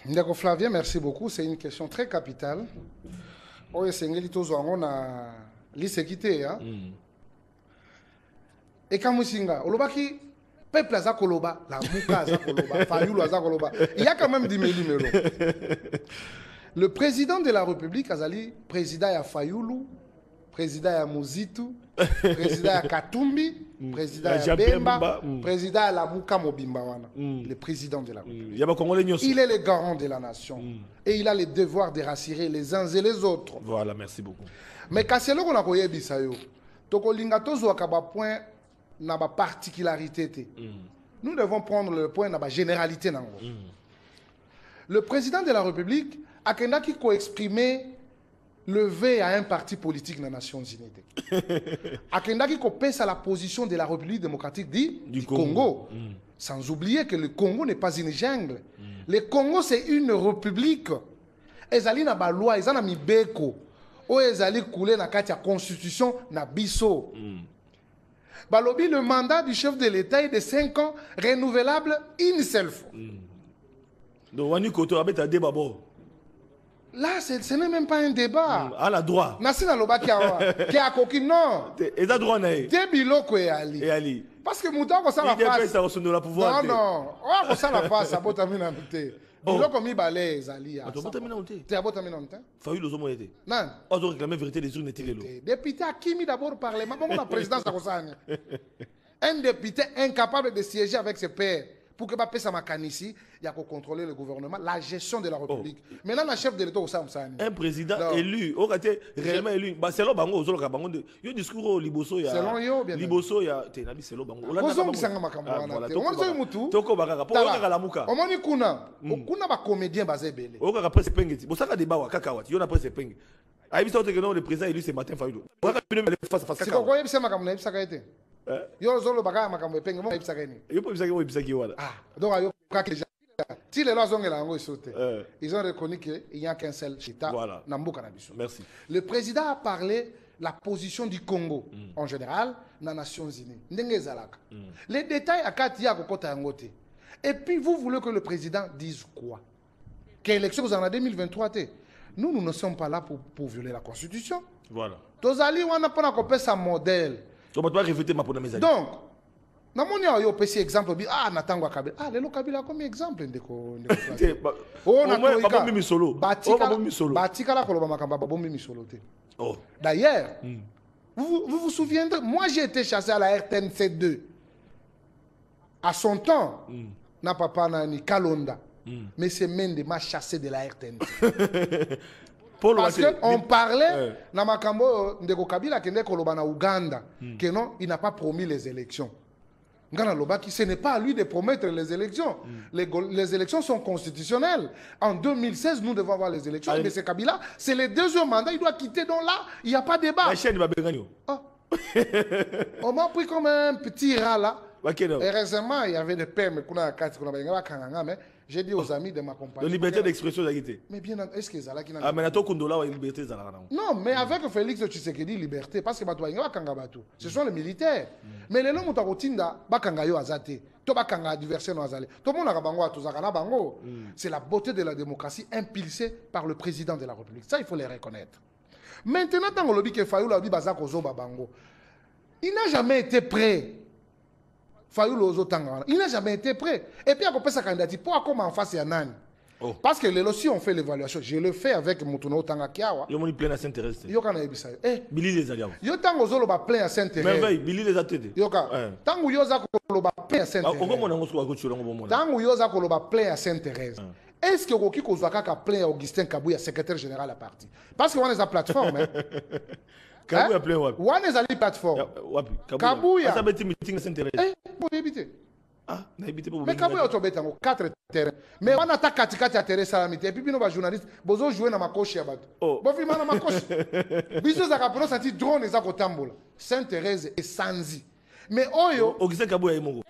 Ndeko flavien merci beaucoup. C'est une question très capitale. Oyo esengeli tozwa yango na liseki te ya ekamwisi nga olobaki peuple aza koloba lamuka aza koloba fayulu aza koloba il y a quand même dimelimelo le président de la république azali président ya fayulu président ya muzitu président ya katumbi président Ya bemba mm. président ya lamuka mobimba wana le président de la république. Il est le garant de la nation. Et il a le devoir de rassurer les uns et les autres. voilà merci beaucoup. Mais kasi eloko na koyebisa yo tokolinga tozwaka bapoint na baparticularité te. Nous devons prendre le point na bagénéralité nango. Le président de la république akendaki koexprimer levé à un parti politique na nations unies. Te akendaki kopesa la position de la république démocratique du, Du du Congo. congo, sans oublier que le congo n'est pas une jungle. Le congo c'est une république. Ezali na baloi eza na mibeko. Oyo ezali kule na kati ya constitution na biso. Balobi le mandat du chef de l'état est de 5 ans renouvelable une seule fois. Donc wani koto abeta deba bo là c'est- ce n'est même pas un débat. Ala droit nasi nalobaki awa ke akoki non. Te- eza droit na ye te biloko eyali eyali parce que moto akosala idps face. non non. Oyo akosala face abotami nanu te biloko mibale ezali ya bato abotami nano te te abotami nanu te fayulu ozomoya te nani ozo réclamer vérité des urnes ti lelo te député akimi d'abord parlement bongo na présidence nini un député incapable de siéger avec ses pairs pour que bapesa makanisi ya kocontrôler le gouvernement la gestion de la république. Maintenant na chef de l'état okosala mosala nini un président Non. élu oyoka te réellement élu. Ba, selon bango ozoloka bango nde yo discours oyo liboso ya liboso ya te nabi selo bango. Bango. makambo Ah, wana te. Omoni soki mutu tokoba kaka po Tala, oyokaka lamuka. Omoni kuna. Kuna bacomédien baza ebele oyokaka presse epenge ti. Bosaka débat wa kaka wati yo na presse epenge. Ayebisa yo teke non le président élu c'est martin fayulu oyaka bino face face kaka siko wa. koyebisa makambo nayebisaka ye te? Yo ozoloba kaka makambo epenge mo nayebisaka ye nini? Yo mpo ebisaki oyo ebisaki wana. Ah, donc ayokaki déjà. Ti lelo azongela yango eso te Eh. ils ont reconnu qu'il n'y a qu'un seul état Voilà. na mboka na biso. Merci. Le président a parlé la position du congo en général na nations unies. Ndenge ezalaka. Les détails akati ye akokɔta yango te. Et puis vous voulez que le président dise quoi? Que élection kozala na 2023 te. Nous nous ne sommes pas là pour, pour violer la constitution. Voilà. Tozali wana mpona kopesa modèle so bato barefute mapona mezali donc namoni awa yo opesi exemple bi ah na ntango ya kabila ah lelo kabila akomi exemple ndeko babombi misolo. Oyo batikala- koloba makambo babombi misolo te. Oh. D'ailleurs vous, vous- vous vous souviendrez moi j'ai été chassé à la rtnc 2 à son temps na papa nani kalonda. Mais c'est mende m'a chassé de la rtnc parce que on parlait na makambo ndeko kabila akende koloba na uganda que non il n'a pas promis les élections. Ce n'est pas à lui de promettre les élections. Les, go- les élections sont constitutionnelles. En 2016 nous devons avoir les élections. Allez. mais c'est kabila c'est le deuxième mandat il doit quitter donc là il n'y a pas de débat. La chaîne Ah. on m'a pris comme un petit rat là. Bakena heureusement il y avait des pères mais j'ai dit aux amis de ma de liberté d'expression te mais bien est-ce que ezalaki na ah mais na tokundola wa liberté nango Non, mais avec Félix Tshisekedi, liberté, parce que bato balingi bakanga bato. Ce sont les militaires. Mais lelo moto akotinda bakanga yo azate. To bakanga adversaire no azale. To monaka bango atozaka na bango. C'est la beauté de la démocratie impulsée par le président de la République. Ça il faut les reconnaître. Maintenant ke Fayoula lobi baza kozoba bango. Il n'a jamais été prêt. Fayoula ozotanga wana. Il n'a jamais été prêt. Et puis akopesa candidature pour akoma en face ya nani. Oh. Parce que lelo si on fait l'évaluation, je le fais avec Mutuno Tanga Kiawa. yo moni plein na saint-thérèse yoka nayebisa yo eh, bilili ezali awa yo ntango ozoloba plein ya sainte thérèse merveille bilili eza te te yoka ntango yo oza koloba plein ya sainte thérèse okomona yango soki akotiola yango bomona ntango yo oza koloba plein ya sainte thérèse est ce que okoki kozwa kaka plein ya augustin kabuya secrétaire général ya parti parce que wana eza plateforme eh. kabuya Eh? plein wapi? Wana ezali plateforme wapi? Kabuya. asa beti meeting na saint-thérèse Eh, boyebi te ah nayebi te mais kabuya otobeta yango 4 terrain mais wana ata katikati ya terrain esalami te epuis bino bajournaliste bozojoue na makoshi ya bato. Oh. bofilma na makoshi. Biso ezalaka mpona santi drone eza kotambola. Sainte thérèse esanzi mais oyo augustin kabuya ye moko.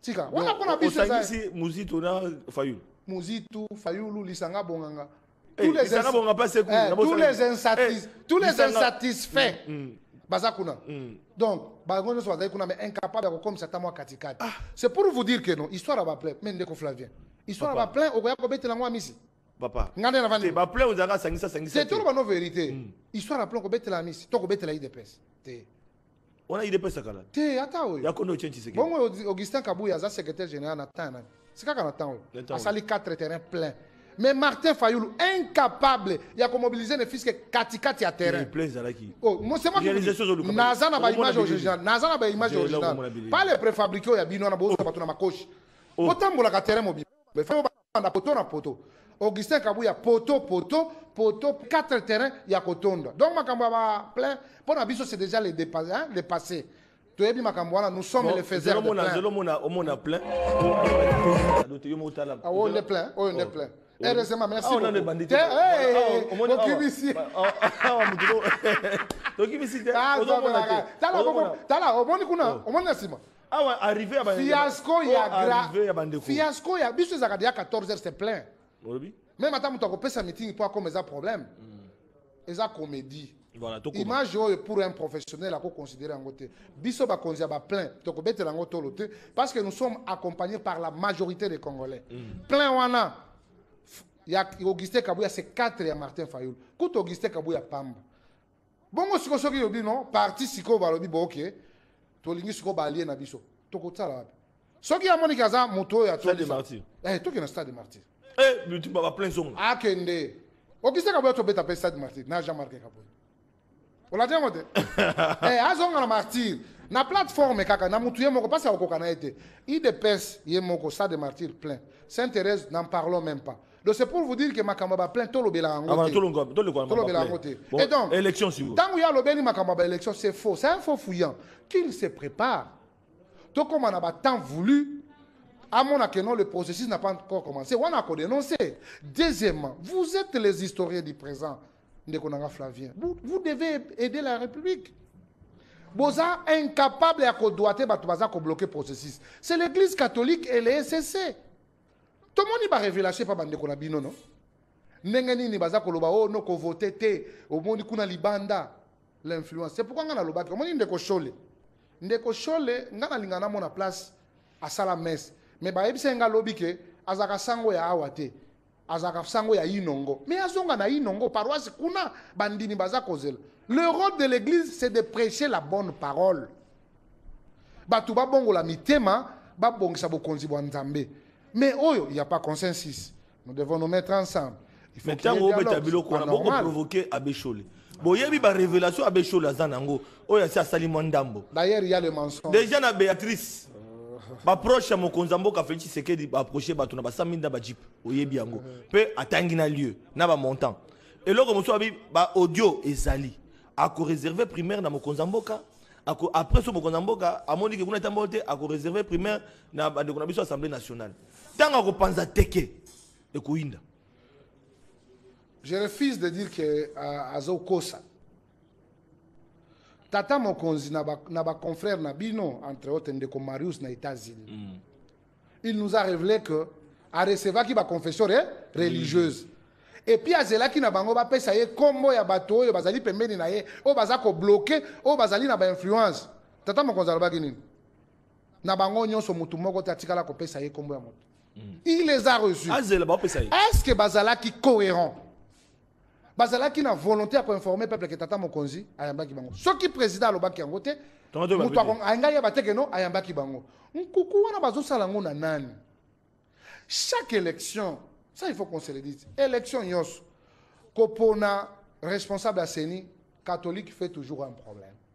Tika wana mpona biso osangisi muzito na fayulu. Muzitu fayulu lisanga bonganga. Eh, Tous les tous les insatis- tous les insatisfaits. Mm, baza kuna. Donc bango nyonso bazali kuna mais incapable ya kokomisa ata mwa katikati. C'est pour vous dire que non histoire ya baplein me ndeko flavien. Histoire baplein okoya kobetela yango amisi papa. Asangisa c'est tolo bano vérité. Histoire ya plein kobetela amisi to kobetela idps te. Wana idepesa kala? Te ata oyo. Ya kondo ochenchi seke. Bongo augustin kabuya aza secrétaire général na nani c'est kaka na temps Na oyo temps asali 4 terrain plein mais martin fayulu incapable ya komobilize ne fiske katikati ya terrain. plein ezalaki Oh, moi, c'est moi qui dis. Naza na Okomona baimage bilili. original naza na baimage Nzela okomona original bilili. pas les préfabriqué oyo ya bino wana bozoka bato na makoshi botambolaka terrain mobile banda poto na poto augustin kabuya poto poto poto 4 terrain ya kotonda. Donc makambo ya baplein mpo na biso c'est déjà le dépa- hein, le passé toyebi makambo wana nous sommes les faiseurs de plein. Omona plein. Dote yo motala Ah, oyo nde plein oyo nde plein heureusement merci awa nano beaucoup. ebandi Te- hey, hey, hey, Ah, ba- fiasco ya gra fiasco ya biso ezalaka deya 14 heures c'est plein. Même ata moto akopesa meeting mpo akoma eza problème. Eza comédie. Image oyo pour un professionnel akoconsidere yango te. Biso bakonzi ya baplein tokobetela yango tolo te. Parce que nous sommes accompagnés par la majorité des congolais. Plein wana. f- ya augustin kabuya c'est 4 ya martin fayulu kuta augustin kabuya pamba. Bongo sikoyo soki lobi non? Parti sikoyo balobi boke tolingi sikoyo balie na biso. Tokotala wapi? Soki amoniki aza moto oyo Stade de atolisa- Martyr. Eh, tokende stade de martyr eh zongo. Akende. Augustin kabuya tobeta mpe stade martyr na jean marc kabuya. Olati yango te Eh, azonga na martyr. Na plateforme kaka na mutu ye moko mpasi akokoka na ye te. Idps ye moko stade de martyr plein. Saint thérèse n'en parlons même pas donc c'est pour vous dire que tolekwa tolobela yango te bon et donc élection siko ntango ye alobeli makambo ya baélection c'est faux. C'est un faux fouillant qu'il se prépare. Tokóma na batemps voulu amona que non le processus n'a pas encore commencé. Wana akodénoncer deuxièmement vous êtes les historiens du présent ndeko nanga flavien. Vous, vous devez aider la république. Boza incapable bato baza kobloke processus. C'est l'église catholique et le ssc tomoni barévélation epa bandeko na bino no ndenge nini baza koloba o no kovote te omoni kuna libanda l'influence. C'est pourquoi nga nalobaki omoni ndeko shole ndeko shole nga nalinga namona place asala messe. Me bayebisa ye nga alobi ke sango ya awa te. Azalaka sango ya inongo. Me azonga na inongo paroisse kuna bandimi baza kozela. Le rôle de l'église c'est de prêcher la bonne parole. Bato babongola mitema babongisa bokonzi bwa nzambe mais oyo il y a pas consensus. Nous devons nous mettre ensemble. Il faut mais qu'il y ait ntango obeta dialogue, biloko c'est wana pas normal. bokoprovoke abeshole boyebi barévélation abeshole aza nango oyo asi asali mwa ndambo. D'ailleurs il y a le mensonge. Déjà na béatrice baproche ya mokonzi ya mboka félix tshisekedi baapproche bato na basami nda bajipe oyebi yango. Mpe atangi na lieu na bamontant eloko mosusu abi baaudio ezali. Akoreserve primaire na mokonzi ya mboka après so mokonzi ya mboka amoni ke kuna etambolo te akoreserve primaire na bandeko na biso assemblée nationale ntango akopanza teke ekoyinda je refuse de dire que uh, azokosa tata mokonzi na ba- na baconfrère na bino entre autres ndeko marius na états-unis. Il nous a révélé que arecevaki baconfession re religieuse. Epuis azelaki na bango bapesa ye nkombo ya bato oyo bazali pembeni na ye oyo baza kobloke oyo bazali na bainfluence tata mokonzi alobaki nini? Na bango nyonso motu moko te atikala kopesa ye nkombo ya moto il les a reçus. Baopesa ye est-ce que bazalaki cohérent? Bazalaki na volonté ya koinforme peuple ke tata mokonzi ayambaki bango soki président alobaki yango te Tongo to moto babi te. ayengai yeba te keno ayambaki bango nkuku wana bazosala yango na nani? Chaque élection ça il faut qu'on se le dise. Élection nyonso kopona responsable ya seni catholique fait toujours un problème. Mm,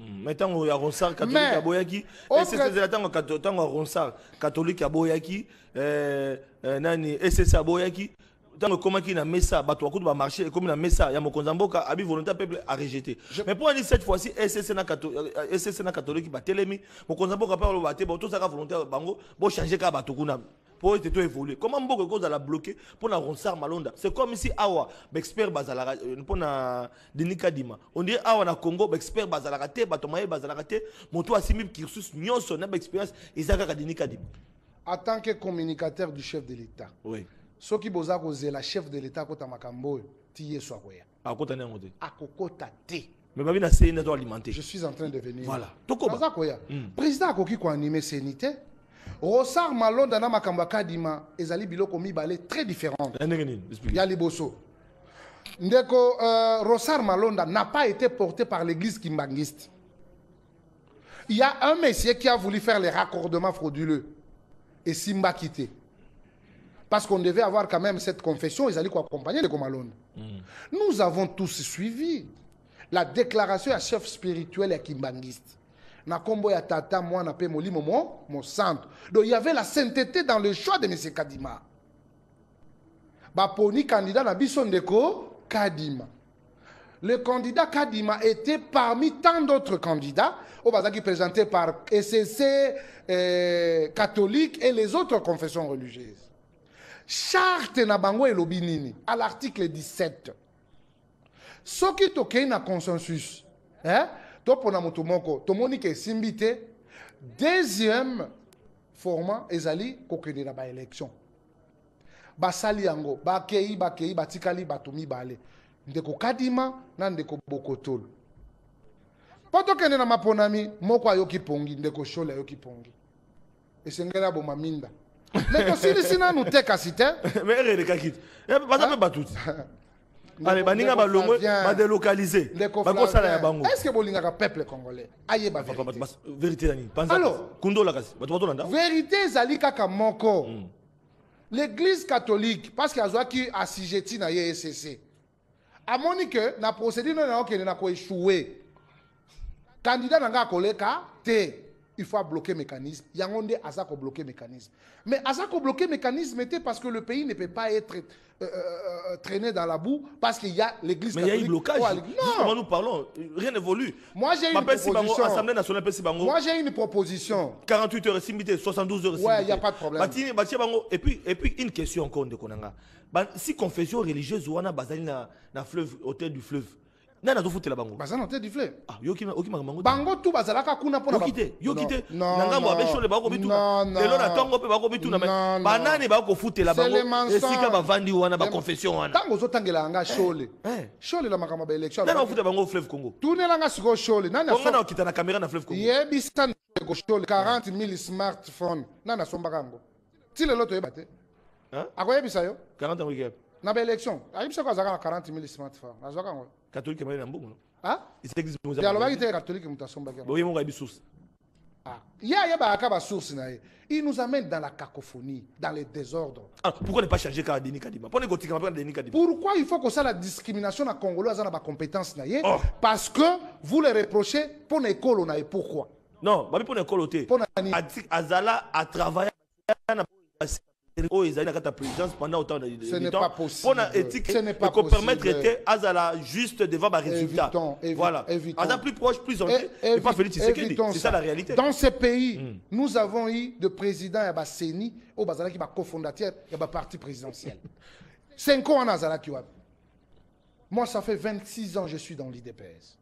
ntango ya ronsard catholique aboyaki ss ezela ntango ntango ya ronsard catholique aboyaki eh, eh, nani ss aboyaki ntango ekomaki na mesa bato bakutu bamarché ekomi na mesa ya mokonzi ya mboka abi volonté peuple arejete mais mpo ani cette fois ci ss na eh, catholique batelemi mokonzi ya mboka mpe aloba te tozalaka volonté bango bochange kaka bato kuna mpo ete to évolue comment mboka ekozala bloqué mpo na ronsard malonda? C'est comme si awa baexpert bazalaka euh, mpo na denis kadima. On awa na congo baexpert bazalaka te bato maye bazalaka te moto asimbi cursus nyonso na baexpérience eza kaka denis kadima. En tant que communicateur du chef de l'état oui. soki boza kozela chef de l'état akota makambo oyo ti yesu akoya. Akotani yango te. Akokota te. Mais babi na je suis en train de venir. Voilà. Tokoba. koya. Président akoki seni te rosar malonda na makambo ya kadima ezali biloko mibale très différente ndenge nini? Explique. Ya liboso. Ndeko euh, rosar malonda n'a pas été porté par l'église kimbangiste. Il y a un messier qui a voulu faire les raccordements frauduleux et simba quitté. Parce qu'on devait avoir quand même cette confession ils allaient accompagner de Malonda. Nous avons tous suivi la déclaration ya chef spirituel ya kimbangiste mwana donc il y avait la sainteté dans le choix de m. Kadima. Candidat na biso kadima. Le candidat kadima était parmi tant d'autres candidats. Oyo bazalaki présentés par ecc euh, catholique et les autres confessions religieuses. Charte na bango elobi nini? À l'article 17 soki tokei na consensus eh? To mpona moto moko tomoni ke esimbi te. Deuxième format ezali kokende na baélection basali yango bakei bakei batikali bato mibale. Ndeko kadima na ndeko bokotolo. Mpo tokende na maponami moko ayoki pongi ndeko shole ayoki pongi. Esengeli aboma minda. Me tosilisi nanu te kasi te. Mais erelekaki baza mpe bato ale baninga balongwe ndeko bakosala ya bango est ce que bolingaka peuple congolais? Ayeba vérité. na nini Alors. kundola kasi. Bato batolanda vérité ezali kaka moko. L'église catholique parce que azwaki assujetti na ye ecc amoni ke na procédure oyo naokende na koéchoue candidat na nga akoleka te il faut abloquer mécanisme. Yango nde aza kobloquer mécanisme. Mais aza kobloquer mécanisme te parce que le pays ne peut pas être euh, euh, euh, traîné dans la boue parce qu'il y a l'église mais il y a eu catholique. blocage. Non. nous parlons rien n'évolue moi j'ai une proposition. Assemblée nationale moi j'ai une proposition. 48 heures esimbi te 72 heures Ouais, esimbi y a pas de problème. Et puis et puis une question encore ndeko na nga Ba- si confession religieuse wana bazali na fleuve hôtel du fleuve nani azofutela bango? Baza na te difle ah, yoki makambo yango bango tu bazalaka kuna mpona yoki te yoki te na ngambo ya non, beshole bakobituna lelo na ntongo mpe bakobituna non. banani bakofutela bango? esika bavandi wana baconfession wana. Ntango ozotangela nga shole. Eh. shole na makambo ya baélection nani akofuta bango fleuve congo? Tunelanga sikoyo shole. Nani onga na okita na caméra na fleuve congo? Yebisa ndeko shole 40 000 smartphone nani asombaka yango? Ti lelo toyeba te. Hein? akoyebisa yo? 40 ans na baélection ayebisa ko azalaka na 40 000 smartphone azwaka yango na mbongo alobaki te moto asombaki ye ayebaka basource na ye il nous amène dans la cacophonie dans le désordre Ah, pourquoi ne pas changer kaka denis kadima? Mpo ne kotikama mpe na denis kadima. Pourquoi il faut que ça la discrimination na Congolais aza na ye Oh. Parce que vous le reprochez pour na école na ye pourquoi? Non babi mpo na ekolo te azala atravaille na oyo ezali na kati ya présidence pendant autant de Ce n'est temps. pas possible. mpo na éthique ekopermettre possible. te azala juste devant barésultat voilà. aza plus proche plus entré et pas félix tshisekedi c'est ça la réalité. Dans ce pays, nous avons eu de présidents ya baseni oyo bazalaki bacofondateur ya baparti présidentiel. Cinq ans wana azalaki wapi moi ça fait 26 ans je suis dans l'idps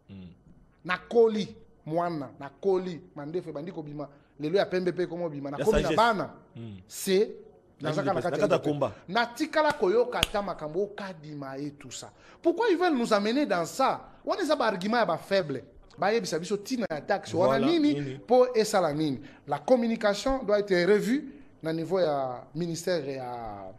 nakoli mwana nakoli mandefu ebandi kobima lelo ya pembe mpe ekoma obima nakomi na bana. C'est natikala koyoka ata makambo okadima ye tout ça. Pourquoi ils veulent nous amener dans ça? Wana eza baargument ya bafaible bayebisa biso ntina ya taxe. Wana nini mpo esala nini? La communication doit être revue na niveau ya ministère ya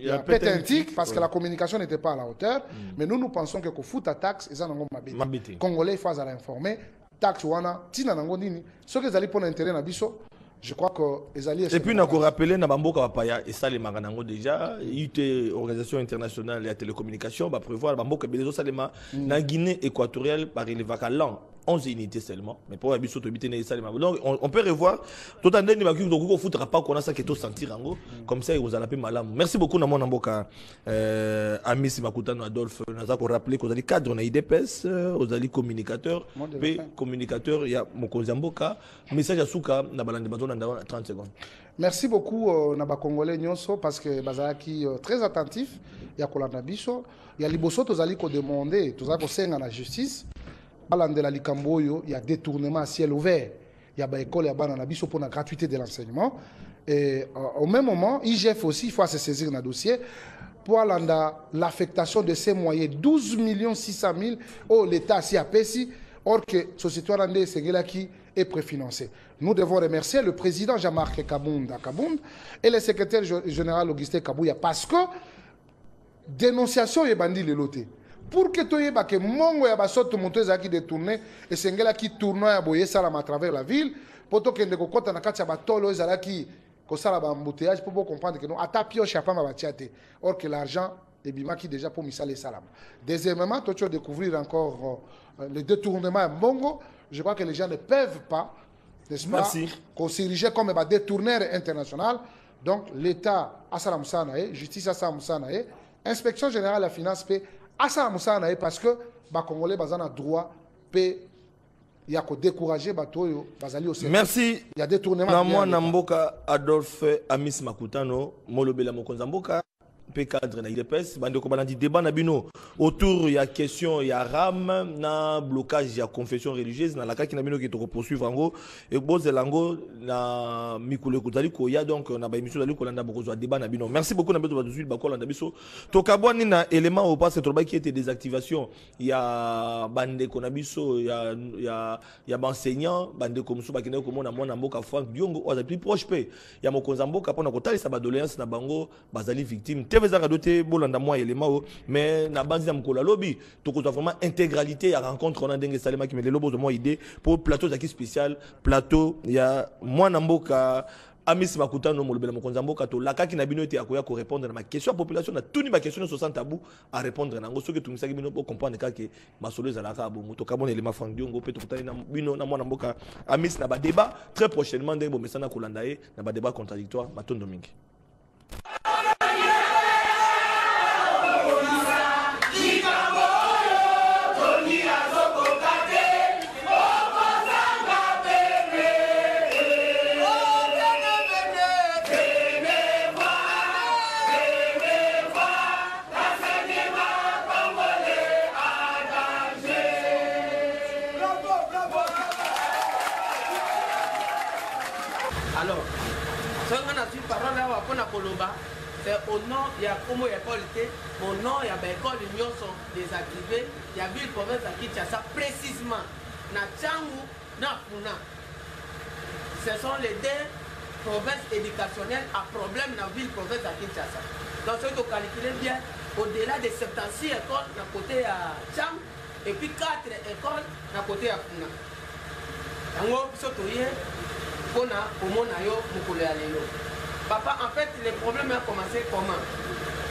Il y a tic, parce que la communication n'était pas à la hauteur. Mais nous nous pensons que kofuta taxe Mabe mabe te. te congolais il faut informé taxe wana ntina nango nini? Soki ezali mpona intérêt na biso je crois que ezali et puis nakorapele na bamboka bapaya esalemaka nango déjà. Ut organisation internationale ya télécommunication baprévoir bamboka ebele ezosalema. Na guinée équatoriale barelevaka lan 11 unités seulement mais biso toyebi te na esalemaka donc on, on peut revoir. Tota ndeni bakoki tokoki kofutaka pa kona saki tosentir yango comme ça ekozala mpe malamu. Merci beaucoup na mwana mboka euh, amisi makutano adolphe naza korappele kozali cadre na idps euh, ozali communicateur Moi, de mpe fin. communicateur ya mokonzi ya mboka message ya suka na balandi bazolanda wana 30 secondes. Merci beaucoup euh, na bacongolais nyonso parce que bazalaki euh, très attentif. Ya kolanda biso. Ya liboso tozali kodemande tozali kosenga na justice balandela likambo oyo ya détournement à ciel ouvert. Ya baekole ya bana na biso mpona gratuité de l'enseignement. Et euh, au même moment igf aussi il faut se saisir na dossier pour l'affectation de ces moyens. 12 millions 600 000 oyo l'état asi apesi or que société nde esengelaki est préfinancé. Nous devons remercier le président Jean-Marc Kabound à Kabound et le secrétaire gé- général Augustin Kabouya parce que dénonciation ebandi lelo te pour que toyeba ke mongo ya basoto moto ezalaki détourné esengelaki tournoi ya boye esalama à travers la ville mpo tokende kokɔta na kati ya batolo oyo ezalaki kosala bambouteillage mpo bocomprendre ke non ata pioche ya pamba batia te. Or que l'argent ebimaki déjà mpo misala esalama. Deuxièmement toti découvrir encore euh, le détournement ya mbongo je crois que les gens ne peuvent pas n'est-ce pas considéré comme un détourneur international. Donc l'État asala musala na ye, justice asala musala na ye, inspection générale ya finance asala musala na ye parce que ba congolais baza na droit pe ya ko décourager bato oyo bazali merci. Il y a détournement. na mwana mboka adolphe amis makutano molobela mokonzi ya mboka mpe cadre na idps bandeko balandi débat na bino. Autour ya question ya ram na blocage ya confession religieuse nalakaki na bino ke tokopoursuivre yango ebozela yango na mikolo ekozali koya donc na baémission ezali kolanda bokozwa débat na bino. Merci beaucoup na biso bazozwili bakolanda biso tokabwani na élément oyo parce tolobaki ete désactivation. Ya bandeko na biso ya, ya, ya baenseignant bandeko mosusu bakendeki komona mwana mboka frank diongo. Oyo azali plus proche mpe ya mokonzi ya mboka mpona kotalisa badoléance na bango bazali victime ezaka do te bolanda mwa mais na banzi ya mokolo alobi tokozwa vraiment intégralité ya rencontre ndenge esalemaki me lelo bozwa mwa idée mpo plateau spécial plateau ya mwana mboka amis makutano molobela mokonzi mboka tolakaki na na population na tuni baquestion nyonso tabou arépondre nango. Soki etungisaki bino bocomprendre kake masolo ezalaka ya bongo tokabona elema frank diongo na bino na mboka amis na très prochainement ndenge matondo mingi c'est au nom ya nkombo ya ekole te au nom ya baekole nyonso désactivé ya ville province ya kinshasa précisement na ntangu na funa. Ce sont les deux provinces éducationnelles à problème na ville province ya kinshasa donc soki tocalcule bien au-delà de 76 écoles na côté ya ntangu et puis 4 écoles na côté ya funa papa en fait le problème a commencé comment?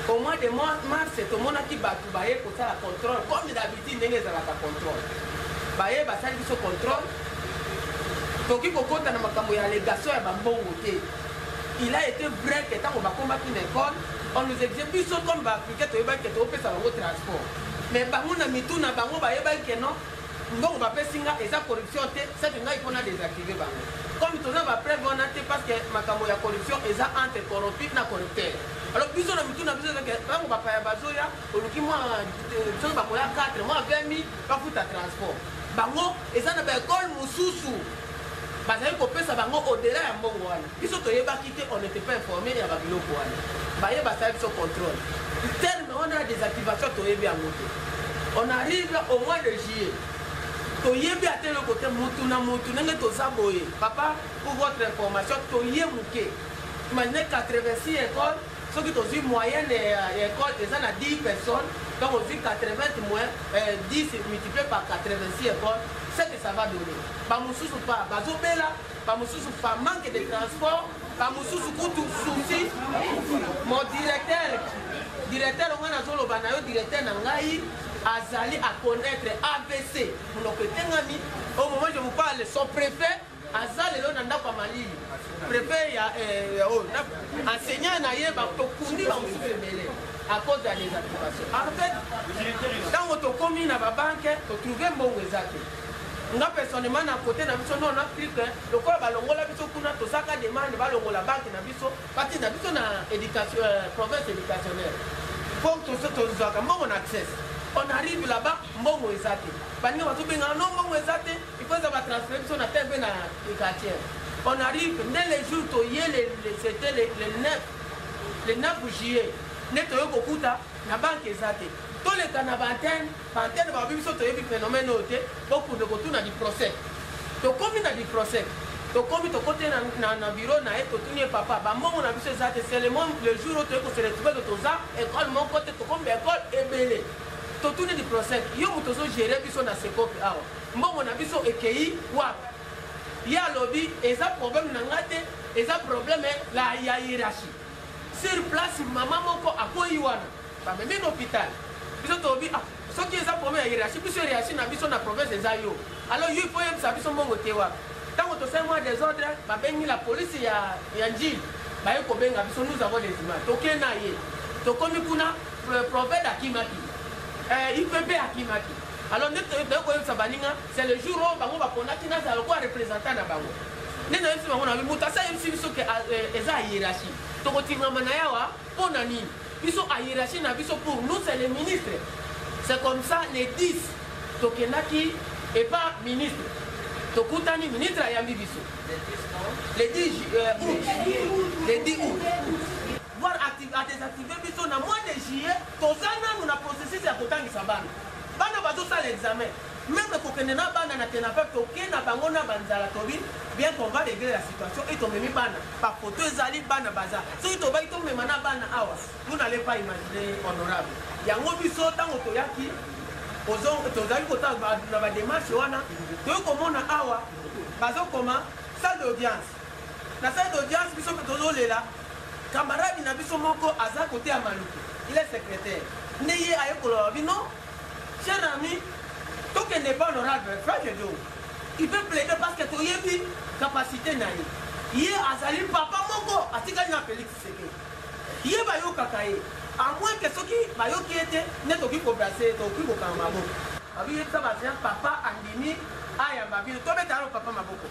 Au mois de mois- mars tomonaki bato baye kosala contrôle. Comme d'habitude ndenge ezalaka contrôle. Baye basali biso contrôle. Toki kokɔta na makambo ya allégation ya bambongo te il a été vrai ke ntango bakombaki na école on nous exige biso comme baafricain toyebaki ke toopesa bango transport. Mais bango na mitu na bango bayebaki ke non? Mbongo bapesi nga eza corruption te seke ngai mpona désactive bango. Comme toza bapreuve wana te parce que makambo ya corruption eza entre corrompi na corrupteur. Alors biso na mitu na biso ezake ntango bapaya bazoya oluki mwa eh, soki bakoya 4 mwa 20 000 bafuta transport. Bango eza na baekole mosusu. Bazali kopesa bango odela ya mbongo wana. Biso toyebaki te on n'était pas informé ya babiloko wana. Baye basala biso contrôle. Terme wana ya désactivation toyebi yango te. On arrive au mois de juillet toyebi ate eloko te mutu na mutu ndenge toza boye. Papa pour votre information toye moke. Imagine 86 école soki tozwi moyenne ya école eza na 10 personnes donc ozwi 80 moins euh, 10 multiplié par 86 école ce que ça va donner. Bamosusu pa bazobela bamosusu pa manque de transport bamosusu kutu souci. Mon directeur directeur onga nazoloba na yo directeur na ngai azali à connaître abc monoko etengami au moment je vous parle son préfet aza lelo na ndako ya malili préfet ya enseignant na ye tokundi bamosusu ebele à cause ya désactivation en fait ntango tokomi na babanke totrouve mbongo eza te nga personnellement na kote na biso non afrique lokola balongola biso kuna tosaka demande balongola banke na biso batinda biso na éducation province éducationnelle po tozwaka mbongo na access on arrive là-bas mbongo eza te. Baninga bazobengana no mbongo eza te. Ifo eza batransfere biso na te mpe na quartier. On arrive nde le jour toye c'était le 9 le 9 juillet nde toye kokuta na banke eza te. Toleka na baantene baantene babi biso toyebi phénomène oyo te bokunde kotuna di procès. Tokomi na di procès. Tokomi tokote na, na, na biro na ye totuni ye papa. Bambongo na biso eza te. Seulement le jour oyo toye koseretrouve ke toza école moko te tokomi école ebele totuni di procès. Yo moto ozogere biso na sekope awa. Mbongo na biso ekei wapi? Ye alobi eza problème na nga te. Eza problème la ya hiérarchie. Sur place mama moko akoyi wana. Bamemi na hôpital. Biso tolobi ah soki eza problème ya hiérarchie biso hiérarchie na biso na province eza yo. Alors yo ifo yebisa biso mbongo te wapi? Ntango tosali mwa désordre babengi la police ya, ya njili. Baye kobenga biso nous avons des images. Tokei na ye. Tokomi kuna provede akimaki eh, ipepe akimaki alors nde toye koyebisa baninga c'est le jour oyo bango bapondaki nazala lokola représentant na bango nde nayebisi bango nabi moto asa yebisi biso ke eza hiérarchie tokotingama na yawa mpo na nini biso ahiérarchie na biso pour nous c'est le ministre c'est comme ça le 10 tokendaki epa ministre tokutani ministre ayambi biso le 10 euh, août le 10 août voir adésactive biso na mois de juillet toza nanu na processus ya kotangisa bana. Bana bazosala examen. Même kokende na bana na tenape toke na bango na banzala tobi bien qu'on va régler la situation et tomemi bana. Bafoto ezali bana baza. Soki tobaki tomema na bana awa vous n'allez pas imaginer honorable. Yango biso ntango toyaki tozali kotala na bademarshe wana toyei komona awa bazokoma salle d'audience. Na salle d'audience biso mpe tozolela camarade na biso moko aza kote ya maluku. Il est secrétaire. Nde ye aye koloba bino cher ami tokende pas honorable franke jo il peut plaider parce que toyebi capacité na ye. Ye azali papa moko atikali na félix seke ye bayokaka ye. À moins que soki bayoki ye te nde tokoki kobrase tokoki kokanga maboko. Babiyebisa bazia papa andimi ayamba bino tobetala no papa maboko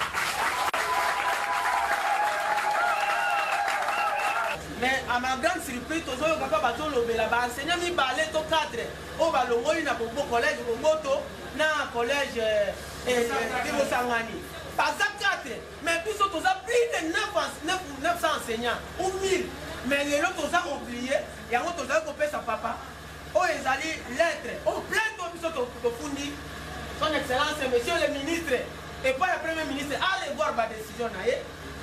mais à ma grande surprise tozoyoka mpe bazolobela baenseignant mibale to 4 oyo balongoli na bongo collège bongoto na collège libosangani baza 4 mais biso toza plus de 900 enseignants ou 1000 mais lelo toza oblie yango tozali kopesa papa. Oyo ezali lettre oyo plainte oyo biso tofundi. Son excellence monsieur le ministre epai ya premier ministre ale voir badécision na ye.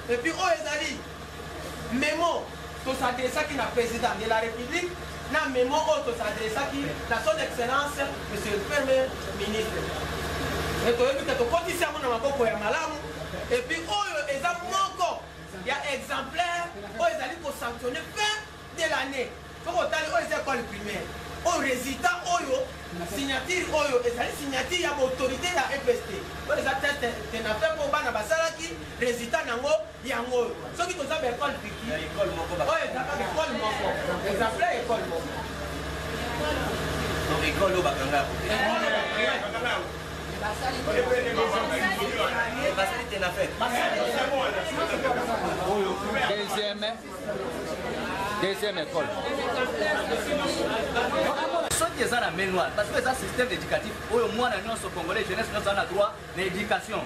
Epuis oyo ezali memo tosadresaki na président de la république na memo oyo tosadresaki na son excellence monsieur le premier ministre. E toyebi ke tokotisi yango na maboko ya malamu. Epuis oyo eza moko ya exemplaire oyo ezali kosanctionne fin de l'année. Soki otali oyo eza école primaire oyo résultat oyo signature oyo ezali signature ya baautorité ya epst oyo eza teste tenafe mpo bana basalaki résultat nango yango. Oyo soki toza baekole piki oyo ezaka ekole moko. Exemplaire ekole moko. Ekole oyo bakanga basali tenafe deuxième deuxième école. Soki eza na main noire parce que eza système éducatif. Oyo mwana nyonso congolais jeunesse nyonso aza na droit na éducation.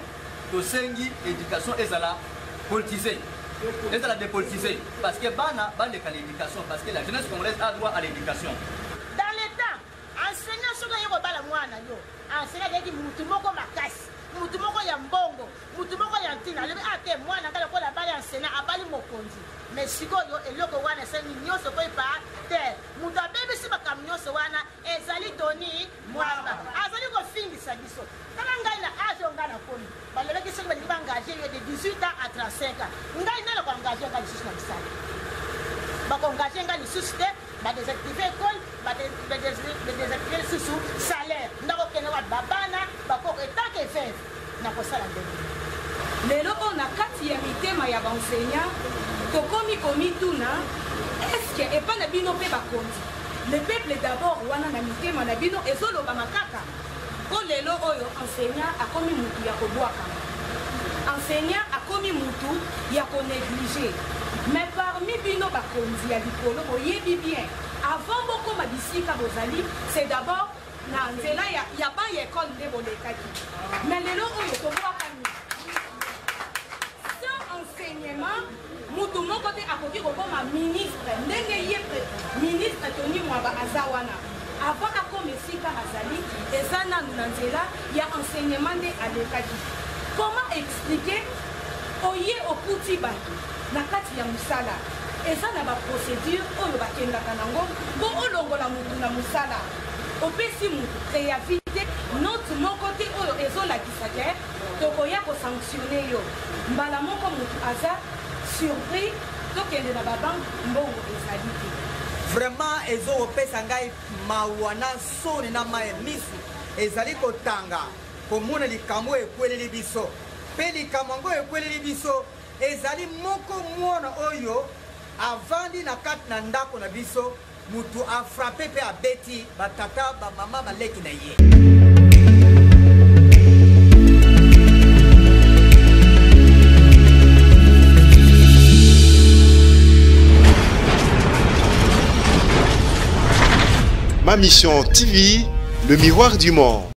Tosengi éducation ezala politisée ezala dépolitisée parce que bana baleka l'éducation parce que la jeunesse congolaise a droit à l'éducation. Dans le temps enseignant soki aye kobala mwana yo enseignant azalaki mutu moko makasi mutu moko ya mbongo mutu moko ya ntina. Alobi ate mwana ngai lokola abali enseignant abali mokonzi. Mais sikoyo eloko wana esengi nyonso koyi par terre moto abebisi makambo nyonso wana ezali toni mwamba. Azali kofingisa biso. Tala ngai na age oyo ngai nakomi balobaki soki balingi baengage yo de 18 ans à 35 ans. Ngai nani koengage ngai lisusu na mosala bakoengage ngai lisusu te badésactive école badésactive lisusu salaire ndakokende wa babana bakoko etake veve nakosala ndenge. Lelo oyo na kati ya mitema ya baenseignant tokomi komituna eske epai na bino mpe bakonzi le peuple d'abord wana na mitema na bino ezolobama kaka mpo lelo oyo enseignant akomi mutu ya kobwakama enseignant akomi mutu ya konéglige mais parmi bino bakonzi ya likolo boyebi bien. Avant bokóma bisika bozali c'est d'abord na nzela ya, ya ban ya ekole nde bolekaki mais lelo oyo tobwakami sans enseignement mutu moko te akoki kokoma ministre. Ndenge ye ministre toni mwaba aza wana. Avant akoma esika azali eza nanu na nzela ya enseignement nde alekaki. Comment expliquer oye okuti bato na kati ya mosala? Eza na baprocédure oyo bakendaka nango. Mpo olongola motu na mosala opesi motu préavis te note moko te oyo ezolakisa ke tokoya kosanctionne yo. Mbala moko motu aza surpris tokende na babanke mbongo ezali te. Vraiment ezokopesa ngai mawa na soni na mai misu ezali kotanga. Komona likambo oyo ekweleli biso. Mpe likambo yango oyo ekweleli biso ezali moko mwana oyo avandi na kati na ndako na biso mutu afrape mpe abeti batata bamama baleki na ye Ma mission TV, le miroir du monde.